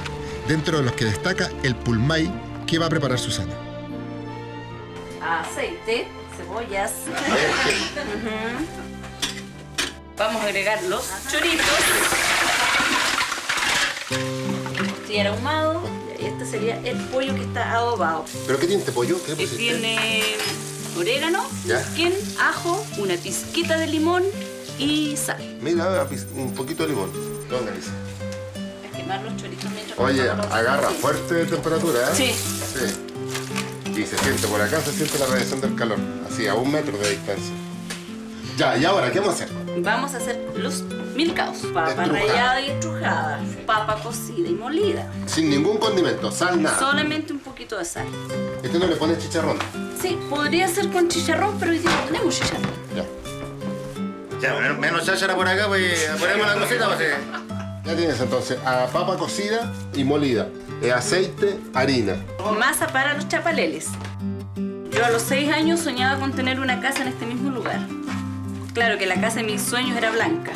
dentro de los que destaca el pulmay que va a preparar Susana. Aceite, cebollas. Vamos a agregar los choritos. Costillar ahumado. Y este sería el pollo que está adobado. ¿Pero qué tiene este pollo? Tiene orégano, squén, ajo, una pizquita de limón y sal. Mira, un poquito de limón. ¿Dónde dice? A quemar los choritos mientras Oye, agarra Sí. fuerte de temperatura, ¿eh? Sí. Sí. Y se siente por acá, se siente la radiación del calor. Así, a un metro de distancia. Ya, ¿y ahora qué vamos a hacer? Vamos a hacer los milcaos. Papa Estrujada. rallada y estrujada. Papa cocida y molida. Sin ningún condimento, sal, nada. Solamente un poquito de sal. Este no le pone chicharrón. Sí, podría ser con chicharrón, pero hoy día no tenemos chicharrón. Ya. Ya, menos, menos cháchara por acá, pues ponemos la cosita, pues. eh. Ya tienes entonces a papa cocida y molida. Eh, aceite, harina. Masa para los chapaleles. Yo a los seis años soñaba con tener una casa en este mismo lugar. Claro que la casa de mis sueños era blanca.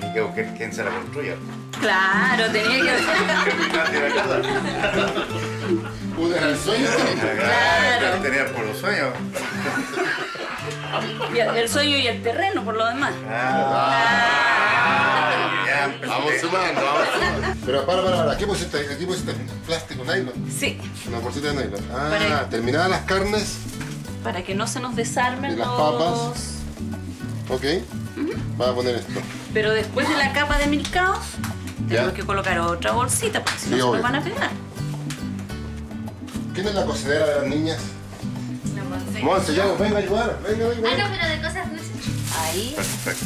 Tenía que buscar quién se la construya. Claro, tenía que... Uno era el sueño. Claro. Tenía por los sueños. Y el sueño y el terreno, por lo demás. Ya empezó. Vamos sumando, vamos sumando. Pero para, para, para. Aquí pusiste, aquí pusiste plástico, nylon. Sí, Una bolsita de nylon. Ah, terminadas las carnes, para que no se nos desarmen Y las los... papas. Ok. Vas a poner esto. Pero después de la capa de milcaos, Ya. tenemos que colocar otra bolsita porque si Sí, no se nos van a pegar. ¿Quién es la cocinera de las niñas? La Monse. Monse, ya, venga a ayudar. Venga, venga. Ah, no, venga. pero de cosas dulces. Ahí. Perfecto.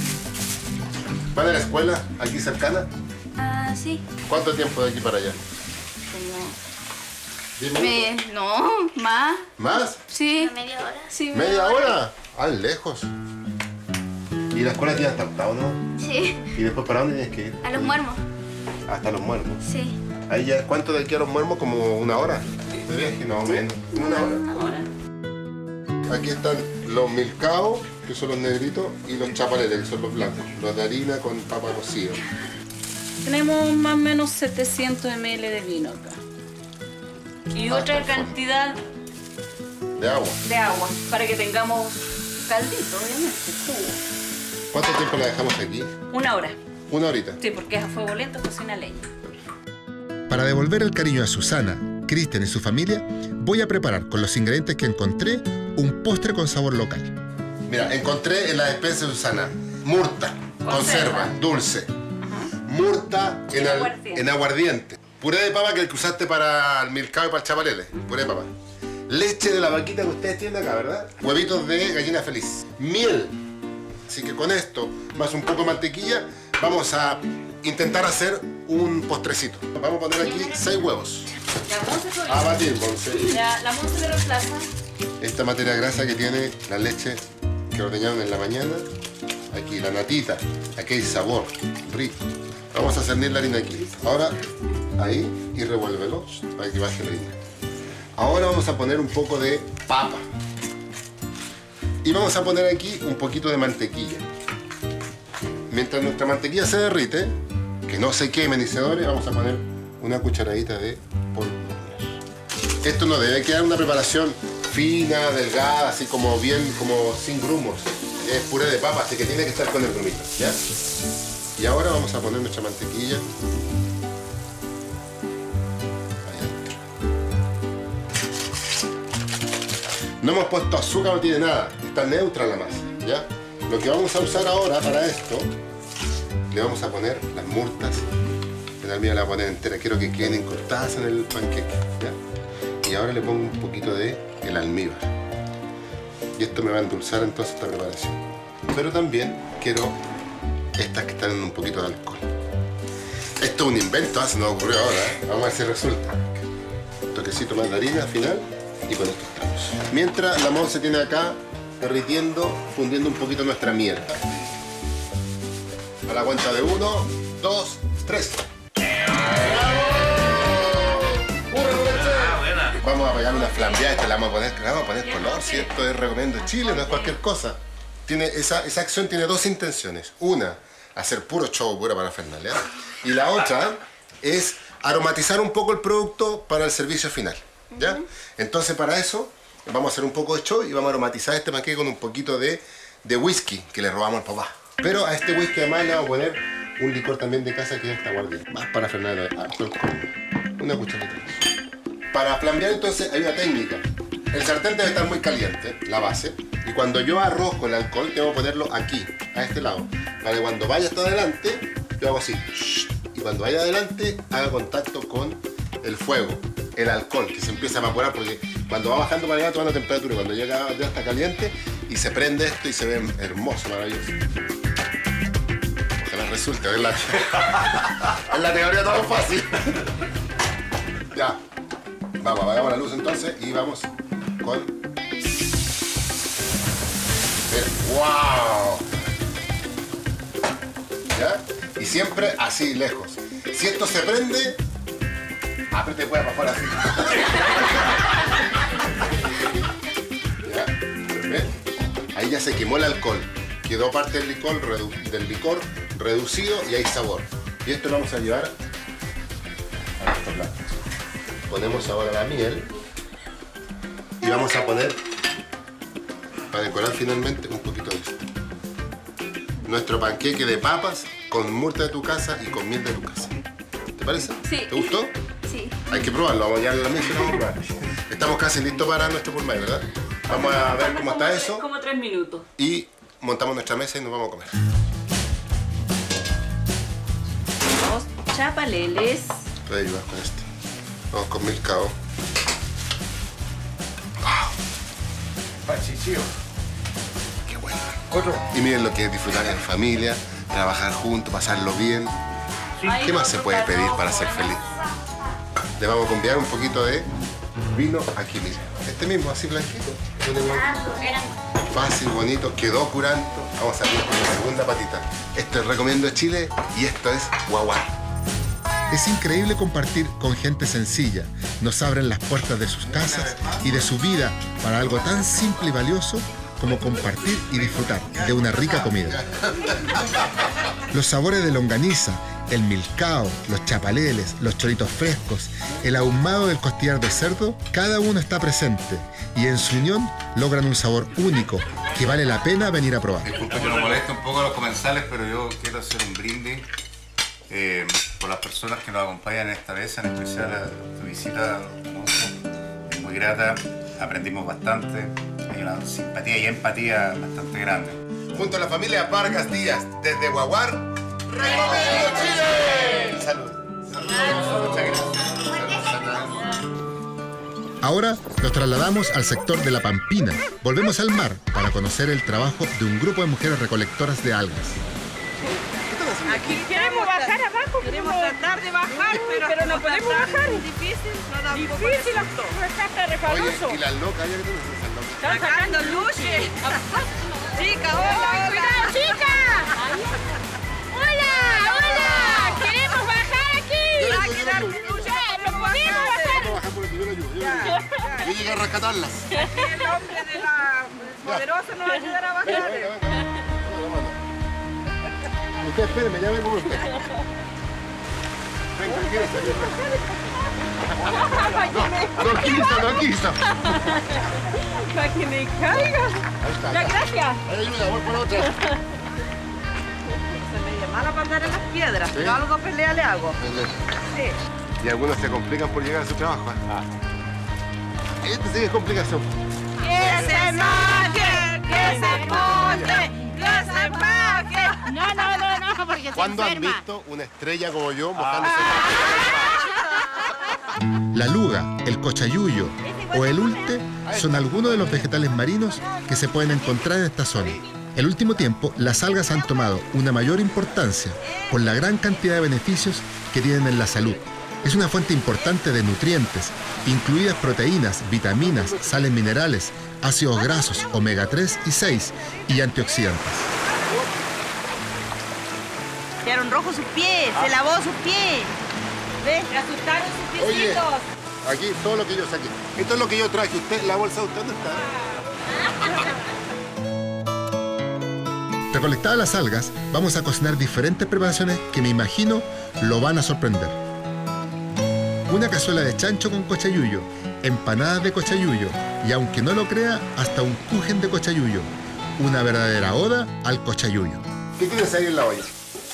¿Van a la escuela aquí cercana? Ah, sí. ¿Cuánto tiempo de aquí para allá? Como... Me- No, más. ¿Más? Sí. Media hora. Sí, ¿Media hora? Ah, lejos. ¿Y la escuela tiene hasta octavo, no? Sí. ¿Y después para dónde tienes que ir? A los muermos. Hasta los muermos. Sí. Ahí ya, ¿cuánto de aquí a los muermos? Como una hora. De viaje, no, menos. Una hora. Ahora. Aquí están los milcaos, que son los negritos, y los chapaleles, que son los blancos. Los de harina con papa cocida. Tenemos más o menos 700 ml de vino acá. Y Ah, otra cantidad De agua. de agua para que tengamos caldito, obviamente, jugo. ¿Cuánto tiempo la dejamos aquí? Una hora. Una horita. Sí, porque es a fuego lento, cocina leña. Para devolver el cariño a Susana, Cristian y su familia, voy a preparar con los ingredientes que encontré un postre con sabor local. Mira, encontré en la despensa de Susana murta, conserva, dulce. Murta en, al- aguardiente. en aguardiente. Puré de papa que el que usaste para el milcao y para el chapalele. Puré de papa. Leche de la vaquita que ustedes tienen acá, ¿verdad? Huevitos de gallina feliz. Miel. Así que con esto, más un poco de mantequilla, vamos a intentar hacer un postrecito. Vamos a poner aquí seis huevos. La A batir, Monse. La, la Monse reemplaza. esta materia grasa que tiene la leche que ordeñaron en la mañana. Aquí la natita, aquí hay sabor, rico. Vamos a cernir la harina aquí. Ahora, ahí, y revuélvelo para que baje la harina. Ahora vamos a poner un poco de papa. Y vamos a poner aquí un poquito de mantequilla. Mientras nuestra mantequilla se derrite, que no se queme ni se dore, vamos a poner una cucharadita de polvo. Esto no debe quedar una preparación fina, delgada, así como bien, como sin grumos. Es puré de papa, así que tiene que estar con el grumito, ¿ya? Y ahora vamos a poner nuestra mantequilla. No hemos puesto azúcar, no tiene nada. Está neutra la masa, ¿ya? Lo que vamos a usar ahora para esto, le vamos a poner las murtas. En la la voy a poner entera, quiero que queden cortadas en el panqueque, ¿ya? Y ahora le pongo un poquito de el almíbar. Y esto me va a endulzar entonces esta preparación. Pero también quiero estas que están en un poquito de alcohol. Esto es un invento, ¿ah? se nos ocurrió ahora. ¿eh? Vamos a ver si resulta. Un toquecito más de harina al final y con esto estamos. Mientras la Monse tiene acá derritiendo, fundiendo un poquito nuestra miel. A la cuenta de uno, dos, tres. Vamos a pegar una flambeada, esta la vamos a poner, vamos a poner color, si esto es recomiendo Chile, no es cualquier cosa. Tiene, esa, esa acción tiene dos intenciones. Una, hacer puro show, pura parafernalia. Y la otra es aromatizar un poco el producto para el servicio final. ¿Ya? Entonces para eso vamos a hacer un poco de show y vamos a aromatizar este panqueque con un poquito de, whisky que le robamos al papá. Pero a este whisky además le vamos a poner un licor también de casa que es esta guardia. Más parafernalia. Ah, con- con una cucharita. Para flambear entonces hay una técnica. El sartén debe estar muy caliente, la base. Y cuando yo arrojo el alcohol, tengo que ponerlo aquí, a este lado. Para que cuando vaya hasta adelante, yo hago así. Y cuando vaya adelante, haga contacto con el fuego, el alcohol, que se empieza a evaporar. Porque cuando va bajando para allá, toma la temperatura. Cuando llega ya está caliente, y se prende esto y se ve hermoso, maravilloso. Ojalá resulte, ¿verdad? en la teoría todo es fácil. ya. Vamos, apagamos la luz entonces y vamos con. ¡Wow! ¿Ya? Y siempre así, lejos. Si esto se prende, apriete fuera para afuera así. ¿Ya? Ahí ya se quemó el alcohol. Quedó parte del licor, del licor reducido y hay sabor. Y esto lo vamos a llevar a nuestro plato. Ponemos ahora la miel y vamos a poner, para decorar finalmente, un poquito de esto. Nuestro panqueque de papas con murta de tu casa y con miel de tu casa. ¿Te parece? Sí. ¿Te gustó? Hay que probarlo, vamos a la vamos a probar. Estamos casi listos para nuestro gourmet, ¿verdad? Vamos a ver cómo está eso Como tres minutos. y montamos nuestra mesa y nos vamos a comer. Dos chapaleles. Puedes ayudar con este. Vamos con milcao. Pachichío. Qué bueno. Otro. Y miren lo que es disfrutar en familia, trabajar juntos, pasarlo bien. ¿Qué más se puede pedir para ser feliz? Le vamos a conviar un poquito de vino aquí, miren. Este mismo, así blanquito. Fácil, bonito, quedó curando. Vamos a salir con la segunda patita. Esto es Recomiendo Chile y esto es Guaguá. Es increíble compartir con gente sencilla. Nos abren las puertas de sus casas y de su vida para algo tan simple y valioso como compartir y disfrutar de una rica comida. Los sabores de longaniza, el milcao, los chapaleles, los choritos frescos, el ahumado del costillar de cerdo, cada uno está presente y en su unión logran un sabor único que vale la pena venir a probar. Disculpa que nos moleste un poco a los comensales, pero yo quiero hacer un brindis eh, por las personas que nos acompañan esta vez, en especial a tu visita, muy grata, aprendimos bastante, hay una simpatía y empatía bastante grande. Junto a la familia Vargas Díaz, desde Guaguar, ¡Recomiendo Chile! Salud. Salud. Muchas gracias. Ahora nos trasladamos al sector de la Pampina. Volvemos al mar para conocer el trabajo de un grupo de mujeres recolectoras de algas. Aquí queremos bajar abajo. Queremos tratar de bajar, pero, no podemos bajar. Es difícil, no da Difícil, no está resbaloso. Oye, y las locas, ya que tú. Están sacando luces. Chica, hola, hola. ¡Cuidado, chica! Aquí! Va a quedar luces. ¡No podemos bajar! Vamos a bajar por yo la ayudo. Yo, ayudo. Yo llegué a rescatarlas. Aquí el hombre de la poderosa nos va a ayudar a bajar. Usted espéreme, ya vengo con usted. Venga, quédese. No, no quiso, no quiso. Para que me caiga. Ahí está. Ya, ya. gracias. Ayuda, voy por otra. Se me mala para andar en las piedras, pero algo pelea le hago. Sí. Y algunos se complican por llegar a su trabajo. ¿eh? Este sí que es complicación. ¡Que se maje! ¡Que se moje! ¡Que se maje! No, no, no, no, porque se ¿Cuándo han enferma. visto una estrella como yo mojándose? La luga, el cochayuyo o el ulte son algunos de los vegetales marinos que se pueden encontrar en esta zona. En el último tiempo, las algas han tomado una mayor importancia por la gran cantidad de beneficios que tienen en la salud. Es una fuente importante de nutrientes, incluidas proteínas, vitaminas, sales minerales, ácidos grasos, omega 3 y 6 y antioxidantes. Quedaron rojos sus pies, se lavó sus pies. ¿Ves? Asustaron sus Oye, piecitos. aquí todo lo que yo saqué. Esto es lo que yo traje. Usted, la bolsa de usted, ¿dónde está? Recolectadas las algas, vamos a cocinar diferentes preparaciones que me imagino lo van a sorprender. Una cazuela de chancho con cochayuyo, empanadas de cochayuyo y aunque no lo crea, hasta un kuchen de cochayuyo. Una verdadera oda al cochayuyo. ¿Qué tienes ahí en la olla?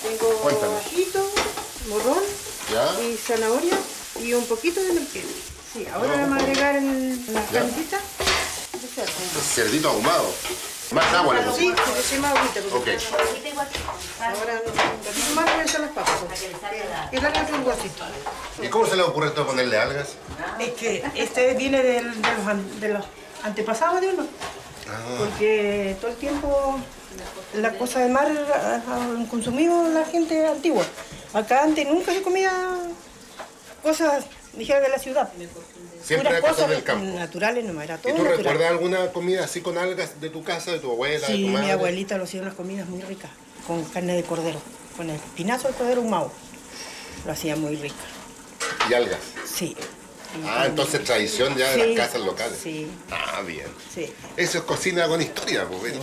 Tengo Cuéntame. ajito, morrón ¿Ya? y zanahoria y un poquito de merquén. Sí, ahora vamos a agregar el- la de cerdo. Cerdito ahumado. Más agua le Sí, agüita. porque Ok. Ahora un más voy a las papas. Salgan sus huesitos. ¿Y cómo se le ocurre esto de ponerle algas? Es que este viene del- de, los, an- de los antepasados de uno. Ah. Porque todo el tiempo la cosa del mar han consumido la gente antigua. Acá antes nunca se comía cosas, dijera, de la ciudad. Siempre Puras cosas del campo. naturales, no era todo ¿Y tú natural. recuerdas alguna comida así con algas de tu casa, de tu abuela, de Sí, tu madre? mi abuelita lo hacía unas comidas muy ricas, con carne de cordero, con el espinazo del cordero ahumado. Lo hacía muy rica. Y algas. Sí. Ah, entonces tradición ya de Sí, las casas locales. Sí, Ah, bien. sí. Eso es cocina con historia, pues. ¿ves?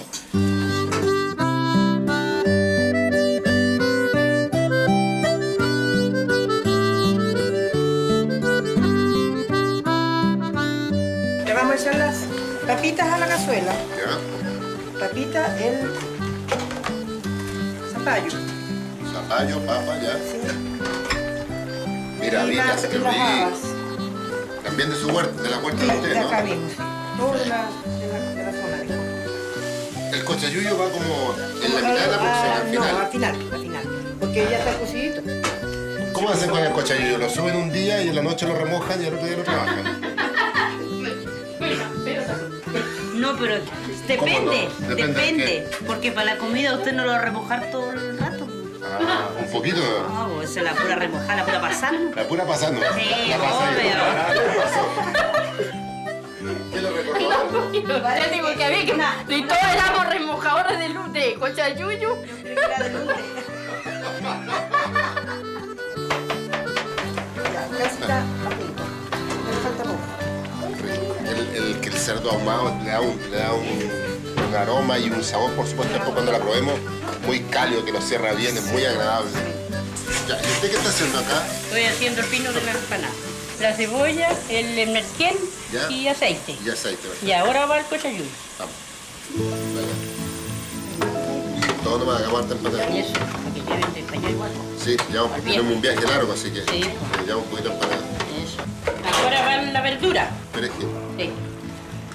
Papitas a la cazuela. ¿Ya? Papita, el zapallo. Zapallo, papa, ya. Mira, y mira, y las. También de su huerta, de la huerta Sí, de usted, de acá ¿no? mismo, sí. Todo de la, de la, de la zona. de- El cochayuyo va como en la mitad de la al No, final. al final, al final. Porque ya está cocidito. ¿Cómo hacen con el cochayuyo? Lo suben un día y en la noche lo remojan y al otro día lo trabajan. No, pero depende. Depende de depende. Porque para la comida usted no lo va a remojar todo el rato. Ah, un poquito. No, esa es la pura remojada, la pura pasada. La pura pasando. Sí, la pasa obvio. ¿Qué lo recordó? Yo digo que había que. Y todos éramos remojadores de luz de cochayuyo. Ya, casi está El, que el cerdo ahumado le da, un, le da un, un aroma y un sabor, por supuesto, después cuando la probemos, muy cálido, que nos cierra bien, es muy agradable. Ya, ¿y usted qué está haciendo acá? Estoy haciendo el pino de la empanada. La cebolla, el merquén y aceite. Y aceite. ¿verdad? Y ahora va el cochayuyo. Vamos. Venga. Todo nomás, harta empanada. Sí, ya tenemos un viaje largo, así que Sí. ya un poquito empanada. Ahora va la verdura. Perejil. Sí.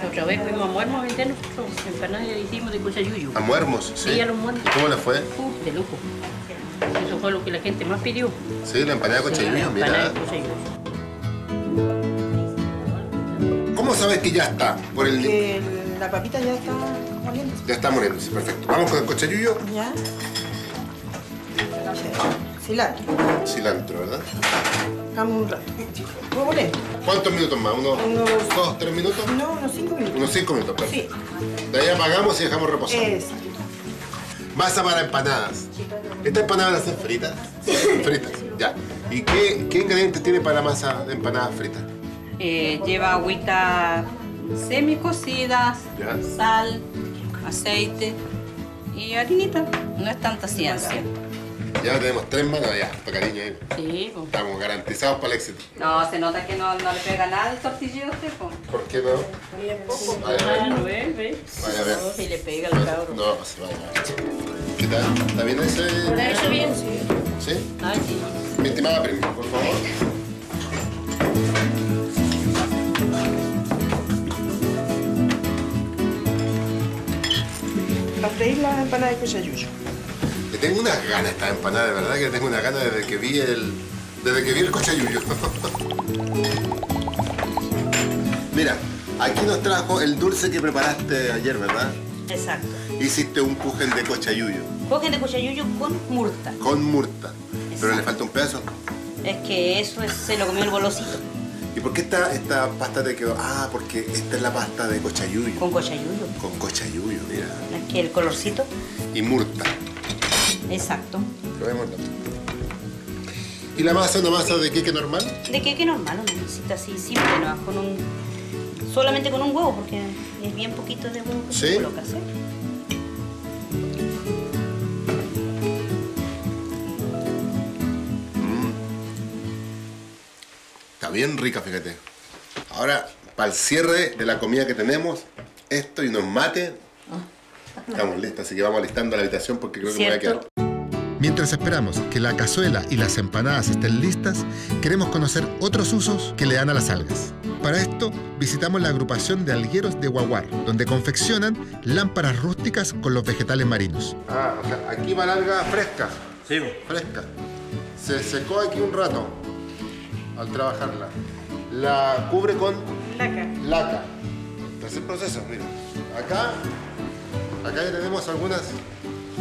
La otra vez fuimos a Muermo a vender nuestros empanadas y hicimos de cochayuyo. A Muermos, sí. Sí, a los Muermos. ¿Cómo le fue? Uh, de lujo. Eso fue lo que la gente más pidió. Sí, la empanada de Sí, cochayuyo, la mira. empanada de cochayuyo. ¿Cómo sabes que ya está? Por el... Que la papita ya está moliendo. Ya está muriéndose, perfecto. Vamos con el cochayuyo. Ya. Cilantro. Cilantro, ¿verdad? Dejamos un rato. ¿Puedo poner? ¿Cuántos minutos más? ¿Unos Unos- dos, tres minutos? No, unos cinco minutos. Unos cinco minutos, Sí. perfecto. De ahí apagamos y dejamos reposar. Masa para empanadas. ¿Estas empanadas a ser fritas? Fritas, ya. ¿Y qué, qué ingredientes tiene para la masa de empanadas fritas? Eh, lleva agüita semicocidas, Ya. sal, aceite y harinita. No es tanta ciencia. Ya tenemos tres manos, ya, para cariño ahí. Sí, po. Estamos garantizados para el éxito. No, se nota que no, no le pega nada el tortillero a usted, po. ¿Por qué no? Vaya a ver. ve, ve. Vaya a ver. Si le pega el cabro. No, pues vaya a ver. ¿Qué tal? ¿Está bien ese? Por eso bien, sí. ¿Sí? Ay, sí. Mi estimada prima, por favor. Para freír la empanada de cochayuyo. Tengo unas ganas esta empanada, de verdad que tengo unas ganas desde que vi el. desde que vi el cochayuyo. Mira, aquí nos trajo el dulce que preparaste ayer, ¿verdad? Exacto. Hiciste un pujen de cochayuyo Cogen de cochayuyo con murta. con murta. Pero le falta un pedazo. Es que eso es- se lo comió el golosito. ¿Y por qué esta, esta pasta te quedó? Ah, porque esta es la pasta de cochayuyo. Con cochayuyo. Con cochayuyo, mira. Es que el colorcito. Y murta. Exacto. Lo vemos ¿no? ¿Y la masa, una masa de queque normal? De qué normal, una masita así simple, ¿no? Con un, solamente con un huevo, porque es bien poquito de huevo que ¿Sí? se coloca, ¿sí? Está bien rica, fíjate. Ahora, para el cierre de la comida que tenemos, esto y unos mates. Estamos listos, así que vamos alistando la habitación porque creo que me voy a quedar. Mientras esperamos que la cazuela y las empanadas estén listas, queremos conocer otros usos que le dan a las algas. Para esto, visitamos la agrupación de algueros de Guaguar, donde confeccionan lámparas rústicas con los vegetales marinos. Ah, o sea, aquí va la alga fresca. Sí. Fresca. Se secó aquí un rato al trabajarla. La cubre con Laca. laca. Tercer proceso, mira. Acá, acá ya tenemos algunas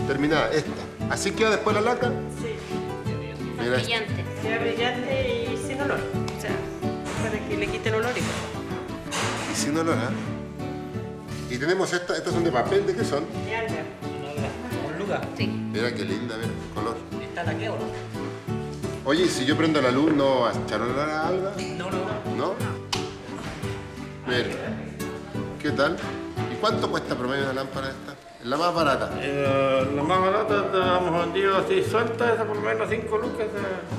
terminadas. Esta. Así queda después la laca. Sí. Mira. Brillante. Queda brillante y sin olor. O sea, para que le quite el olor y Y sin olor, ¿ah? Y tenemos estas, estas son de papel, ¿de qué son? De alga. Con luga. Sí. Mira qué linda, mira, color. ¿Está la que o no? Oye, ¿y si yo prendo la luz, ¿no va a echar olor a la alga? No, no. ¿No? Mira, ¿qué tal? ¿Y cuánto cuesta promedio una lámpara esta? Es la más barata. Eh, la más barata la hemos vendido así suelta, esa por lo menos 5 lucas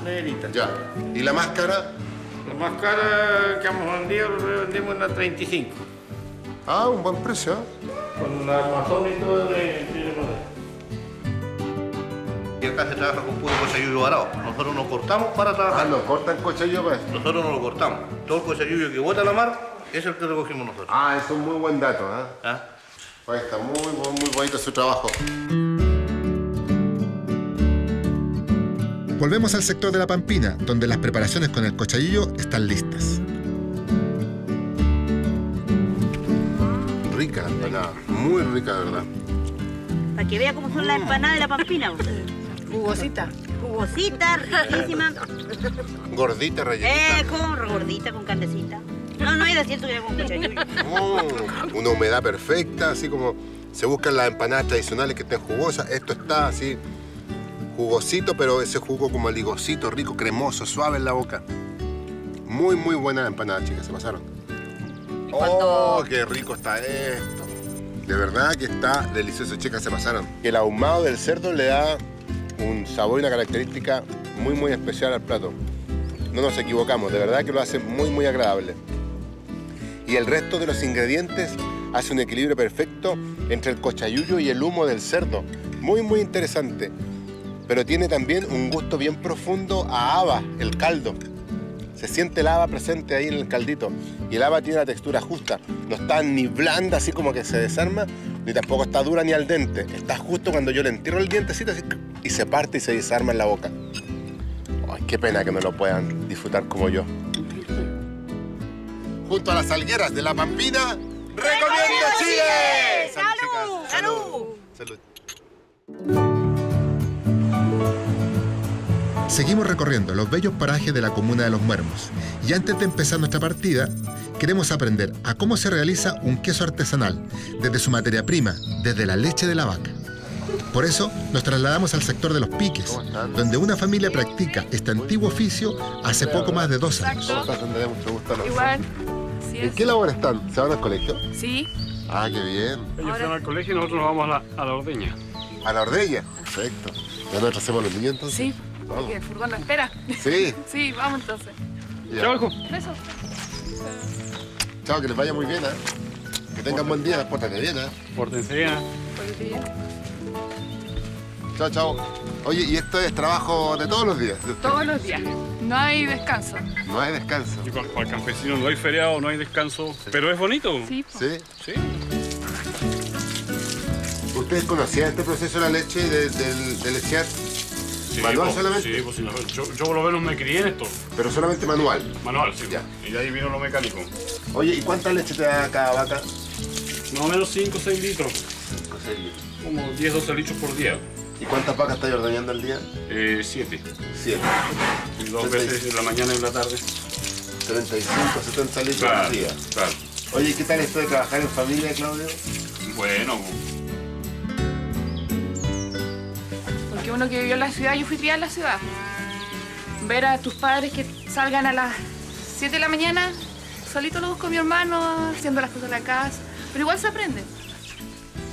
de negrita. Ya. ¿Y la más cara? La más cara que hemos vendido, la vendimos en la 35. Ah, un buen precio. ¿eh? Con la armazón y todo de. Y acá se trabaja con puro cochayuyo varado. Nosotros nos cortamos para Ah, trabajar. no, cortan cochayuyo para esto. Nosotros no lo cortamos. Todo el cochayuyo que bota la mar es el que recogimos nosotros. Ah, es un muy buen dato, ¿ah? ¿Ah? Ahí está muy, muy, muy bonito su trabajo. Volvemos al sector de la Pampina, donde las preparaciones con el cochayillo están listas. Rica la empanada, muy rica, de verdad. Para que vea cómo son las empanadas de la pampina. Jugosita. Jugosita, riquísima. Gordita, rellenita. Eh, con gordita, con carnecita. No, no era cierto que era con cochayuyo. Mm, una humedad perfecta, así como se buscan las empanadas tradicionales que estén jugosas. Esto está así jugosito, pero ese jugo como ligosito, rico, cremoso, suave en la boca. Muy, muy buena la empanada, chicas, se pasaron. ¡Oh, qué rico está esto! De verdad que está delicioso, chicas, se pasaron. El ahumado del cerdo le da un sabor y una característica muy, muy especial al plato. No nos equivocamos, de verdad que lo hace muy, muy agradable y el resto de los ingredientes hace un equilibrio perfecto entre el cochayuyo y el humo del cerdo. Muy, muy interesante. Pero tiene también un gusto bien profundo a haba, el caldo. Se siente el haba presente ahí en el caldito. Y el haba tiene la textura justa. No está ni blanda, así como que se desarma, ni tampoco está dura ni al dente. Está justo cuando yo le entierro el dientecito y se parte y se desarma en la boca. Ay, qué pena que no lo puedan disfrutar como yo. Junto a las algueras de la Pampina, ¡Recomiendo Chile! ¡Salud! ¡Salud! Salud. Seguimos recorriendo los bellos parajes de la comuna de Los Muermos y antes de empezar nuestra partida, queremos aprender a cómo se realiza un queso artesanal, desde su materia prima, desde la leche de la vaca. Por eso nos trasladamos al sector de los piques, donde una familia practica este antiguo oficio hace poco más de dos años. Igual. Así ¿En es. qué labor están? ¿Se van al colegio? Sí. Ah, qué bien. Ellos se van al colegio y nosotros nos vamos a la, a la ordeña. ¿A la ordeña? Perfecto. ¿Ya nos hacemos los niños entonces? Sí. Vamos. Porque el furgón lo espera. Sí. Sí, vamos entonces. Ya. Chao, hijo. Besos. Chao, que les vaya muy bien, ¿eh? Que tengan buen día, pórtate bien, ¿eh? Pórtense bien. ¿eh? Buen día. Chao, chao. Oye, ¿y esto es trabajo de todos los días? Todos los días. No hay descanso. No hay descanso. Y para, para el campesino no hay feriado, no hay descanso. Pero es bonito. Sí. po. ¿Sí? Sí. ¿Ustedes conocían este proceso de la leche de- del, del lechear? Sí, ¿Manual solamente? Sí, pues no, yo, yo por lo menos me crié en esto. Pero solamente manual. Manual, sí. Ya. Y de ahí vino lo mecánico. Oye, ¿y cuánta leche te da cada vaca? Más o menos 5 o 6 litros. Como 10 12 litros por día. ¿Y cuántas vacas estás ordeñando al día? Eh, 7. Siete. Y dos veces en la mañana y en la tarde. 35, 70 litros Claro, al día. claro. Oye, ¿qué tal esto de trabajar en familia, Claudio? Bueno, Porque uno que vivió en la ciudad, yo fui criada en la ciudad. Ver a tus padres que salgan a las 7 de la mañana, solito lo busco mi hermano, haciendo las cosas de la casa. Pero igual se aprende.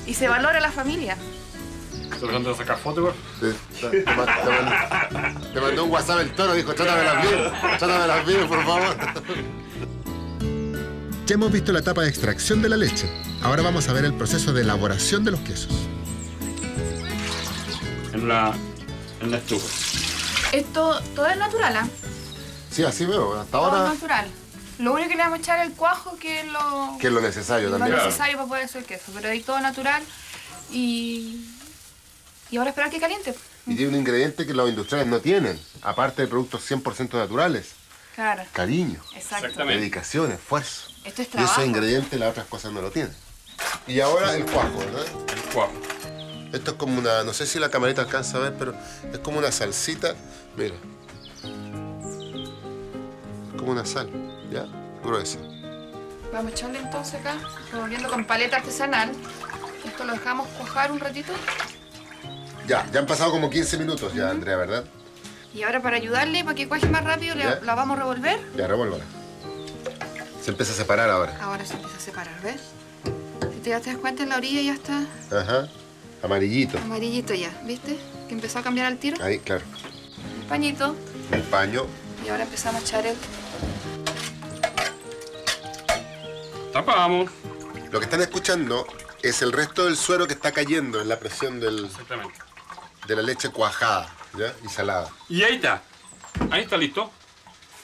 Y se valora la familia. Tratando de sacar fotos, igual. Te, te- te ma- te mandó- te mandó un WhatsApp el toro, dijo, trátamelas bien, trátamelas bien, por favor. Ya hemos visto la etapa de extracción de la leche. Ahora vamos a ver el proceso de elaboración de los quesos. En la, en la estufa. Esto todo es natural, ¿ah? Sí, así veo, hasta Todo ahora, es natural. Lo único que le vamos a echar es el cuajo, que es lo, que es lo necesario lo también. necesario para poder hacer queso. Pero ahí todo natural. Y, y ahora esperar que caliente. Y tiene un ingrediente que los industriales no tienen, aparte de productos 100% naturales. Claro. Cariño, Exacto. dedicación, esfuerzo. Esto es Y trabajo. esos ingredientes las otras cosas no lo tienen. Y ahora el cuajo, ¿verdad? El cuajo. Esto es como una, no sé si la camarita alcanza a ver, pero es como una salsita, mira. Es como una sal, ¿ya? Gruesa. Vamos a echarle entonces acá, revolviendo con paleta artesanal. Esto lo dejamos cuajar un ratito. Ya, ya han pasado como 15 minutos ya, Andrea, ¿verdad? Y ahora para ayudarle, para que cuaje más rápido, Ya. la vamos a revolver. Ya, revuélvala. Se empieza a separar ahora. Ahora se empieza a separar, ¿ves? Si te, ya te das cuenta, en la orilla ya está Ajá. Amarillito. amarillito ya, ¿viste? Que empezó a cambiar al tiro. Ahí, claro. El pañito. El paño. Y ahora empezamos a echar el... Tapamos. Lo que están escuchando es el resto del suero que está cayendo en la presión del, Exactamente. De la leche cuajada, ¿ya? Y salada. Y ahí está. Ahí está listo.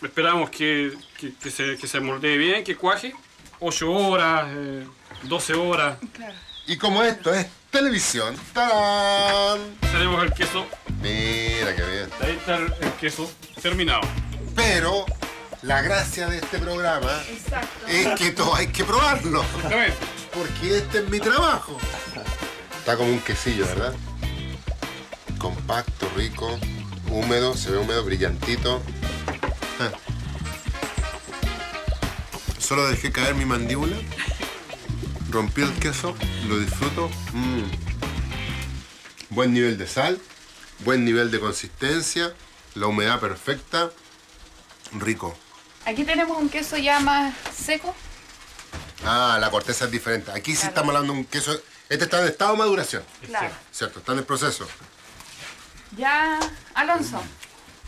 Esperamos que, que- que se, que se moldee bien, que cuaje. 8 horas, eh, 12 horas. Claro. Y como esto es televisión, ¡tarán! Tenemos el queso. Mira qué bien. Ahí está el, el queso terminado. Pero la gracia de este programa Exacto. es que todo hay que probarlo. Porque este es mi trabajo. Está como un quesillo, ¿verdad? Compacto, rico, húmedo, se ve húmedo, brillantito. Ah. Solo dejé caer mi mandíbula, rompí el queso, lo disfruto. Mm. Buen nivel de sal, buen nivel de consistencia, la humedad perfecta, rico. Aquí tenemos un queso ya más seco. Ah, la corteza es diferente. Aquí sí estamos hablando de un queso. Este está en estado de maduración. Claro. ¿Cierto? Está en el proceso. Ya, Alonso,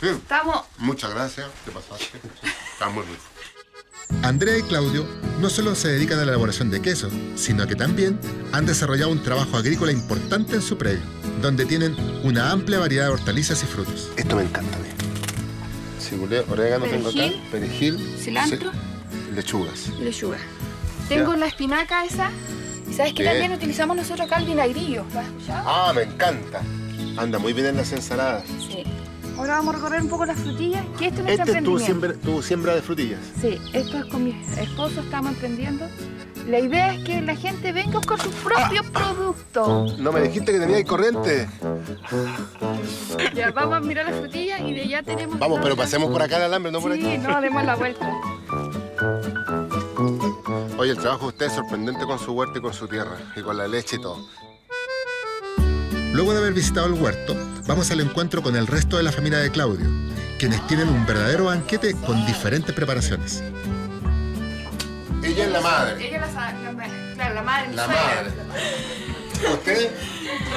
Sí. estamos... Muchas gracias. Te pasaste. Está muy rico. Andrea y Claudio no solo se dedican a la elaboración de queso, sino que también han desarrollado un trabajo agrícola importante en su predio, donde tienen una amplia variedad de hortalizas y frutos. Esto me encanta a mí. Orégano tengo acá, Perejil, cilantro. lechugas. y lechuga. Tengo la espinaca esa. ¿Y sabes que ¿Qué? también utilizamos nosotros acá el vinagrillo? ¿Lo has escuchado? Ah, me encanta. Anda muy bien en las ensaladas. Sí. Ahora vamos a recorrer un poco las frutillas, que este es nuestro Este es tu siembra, tu siembra de frutillas. Sí, esto es con mi esposo, estamos emprendiendo. La idea es que la gente venga buscar sus propios productos. No me dijiste que tenía ahí corriente. Ya, vamos a mirar las frutillas y de allá tenemos... Vamos, pero pasemos por acá el alambre, no por Sí, aquí. no, demos la vuelta. Oye, el trabajo de usted es sorprendente con su huerta y con su tierra, y con la leche y todo. Luego de haber visitado el huerto, vamos al encuentro con el resto de la familia de Claudio, quienes tienen un verdadero banquete con diferentes preparaciones. Ella es la madre. Ella es la, la, la madre. La madre. ¿Usted?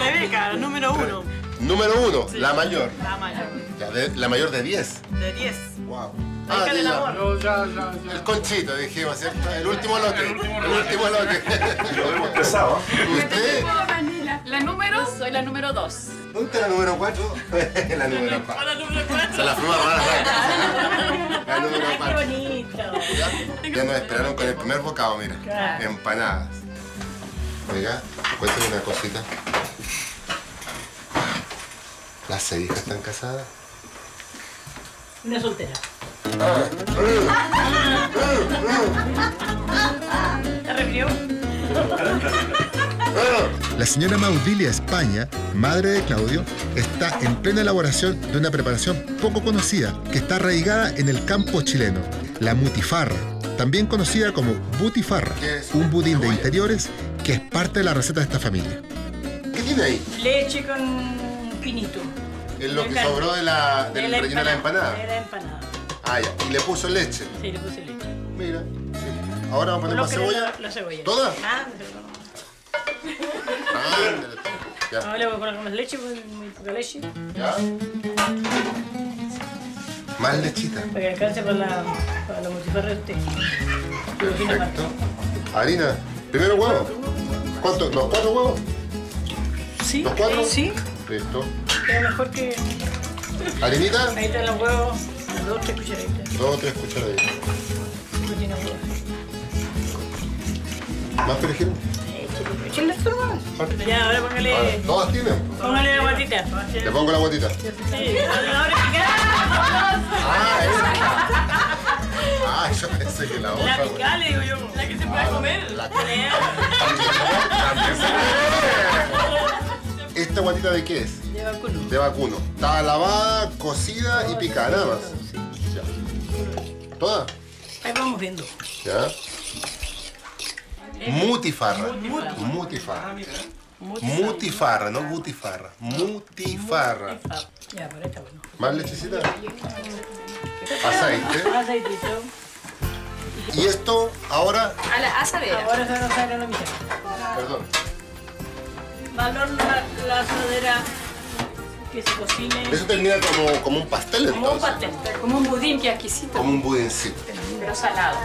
Rebeca, número uno. Número uno, la mayor. La mayor. Ya, de- la mayor de 10. De 10. Wow. La hija del ya. amor. El conchito, dijimos, ¿cierto? El último lote. El último lote. Lo hemos pesado. ¿Usted? La número... Soy la número dos. ¿Dónde está la número 4? la número 4. La número 4. Se la fuimos a robar a la número Qué 4. bonito. Ya, ya nos esperaron con el primer bocado, mira. Claro. Empanadas. Oiga, cuéntame una cosita. ¿Las seis hijas están casadas? Una soltera. ¿Te refirió? La señora Maudilia España, madre de Claudio, está en plena elaboración de una preparación poco conocida que está arraigada en el campo chileno, la mutifarra, también conocida como butifarra, un budín de interiores que es parte de la receta de esta familia. ¿Qué tiene ahí? Leche con pinito. Es lo que Carne. sobró de la, del la relleno de la empanada. De la empanada. Ah, ya. Y le puso leche. Sí, le puse leche. Mira. sí. Ahora vamos a poner más cebolla. La, la cebolla. ¿Toda? Ah, Ándale, Ya. Ahora le voy a poner más leche, pues, muy poca leche. Ya. Más lechita. Para que alcance para la, para la multifarra de usted. Perfecto. Harina. Primero huevo. ¿Cuántos? ¿Los cuatro huevos? Sí. ¿Los cuatro? Sí. Listo. Queda mejor que. ¿Harinita? Ahí están los huevos. Dos, tres cucharaditas. Dos o tres cucharaditas. No tiene huevos. ¿Más perejil? Échale esto nomás. Ya, ahora póngale. Ahora, ¿Todas tienen? Póngale la guatita. Le pongo la guatita. Sí, ahora picada. Ah, Ah, yo pensé que la otra. La picada, le digo yo. La que se puede comer. La También ¿Esta guatita de qué es? De vacuno. De vacuno. Está lavada, cocida y picada, nada más. Ya. ¿Toda? Ahí vamos viendo. Ya. Mutifarra. Mutifarra. Mutifarra. Mutifarra, no butifarra. Mutifarra. Ya, por ahí está bueno. ¿Más lechecita? Aceite. Aceitito. Y esto ahora, A la asadera. Ahora se usar a la mitad. perdón, Valor la, la asadera que se cocine eso termina como, como un pastel como un entonces. pastel. Como un budín que exquisito, Como un budincito. pero salado.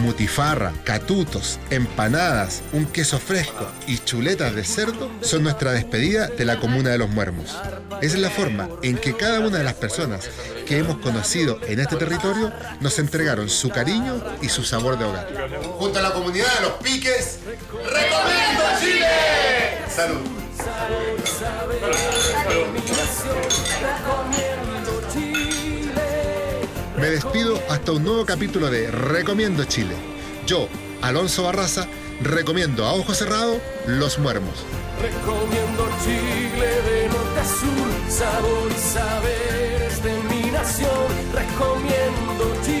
Mutifarra, catutos, empanadas, un queso fresco y chuletas de cerdo son nuestra despedida de la comuna de los Muermos. Esa es la forma en que cada una de las personas que hemos conocido en este territorio nos entregaron su cariño y su sabor de hogar. Junto a la comunidad de los piques, ¡Recomiendo Chile! Salud. Me despido hasta un nuevo capítulo de Recomiendo Chile. Yo, Alonso Barraza, recomiendo a ojo cerrado Los Muermos. Recomiendo Chile de norte a sabor y saberes de mi nación. Recomiendo Chile.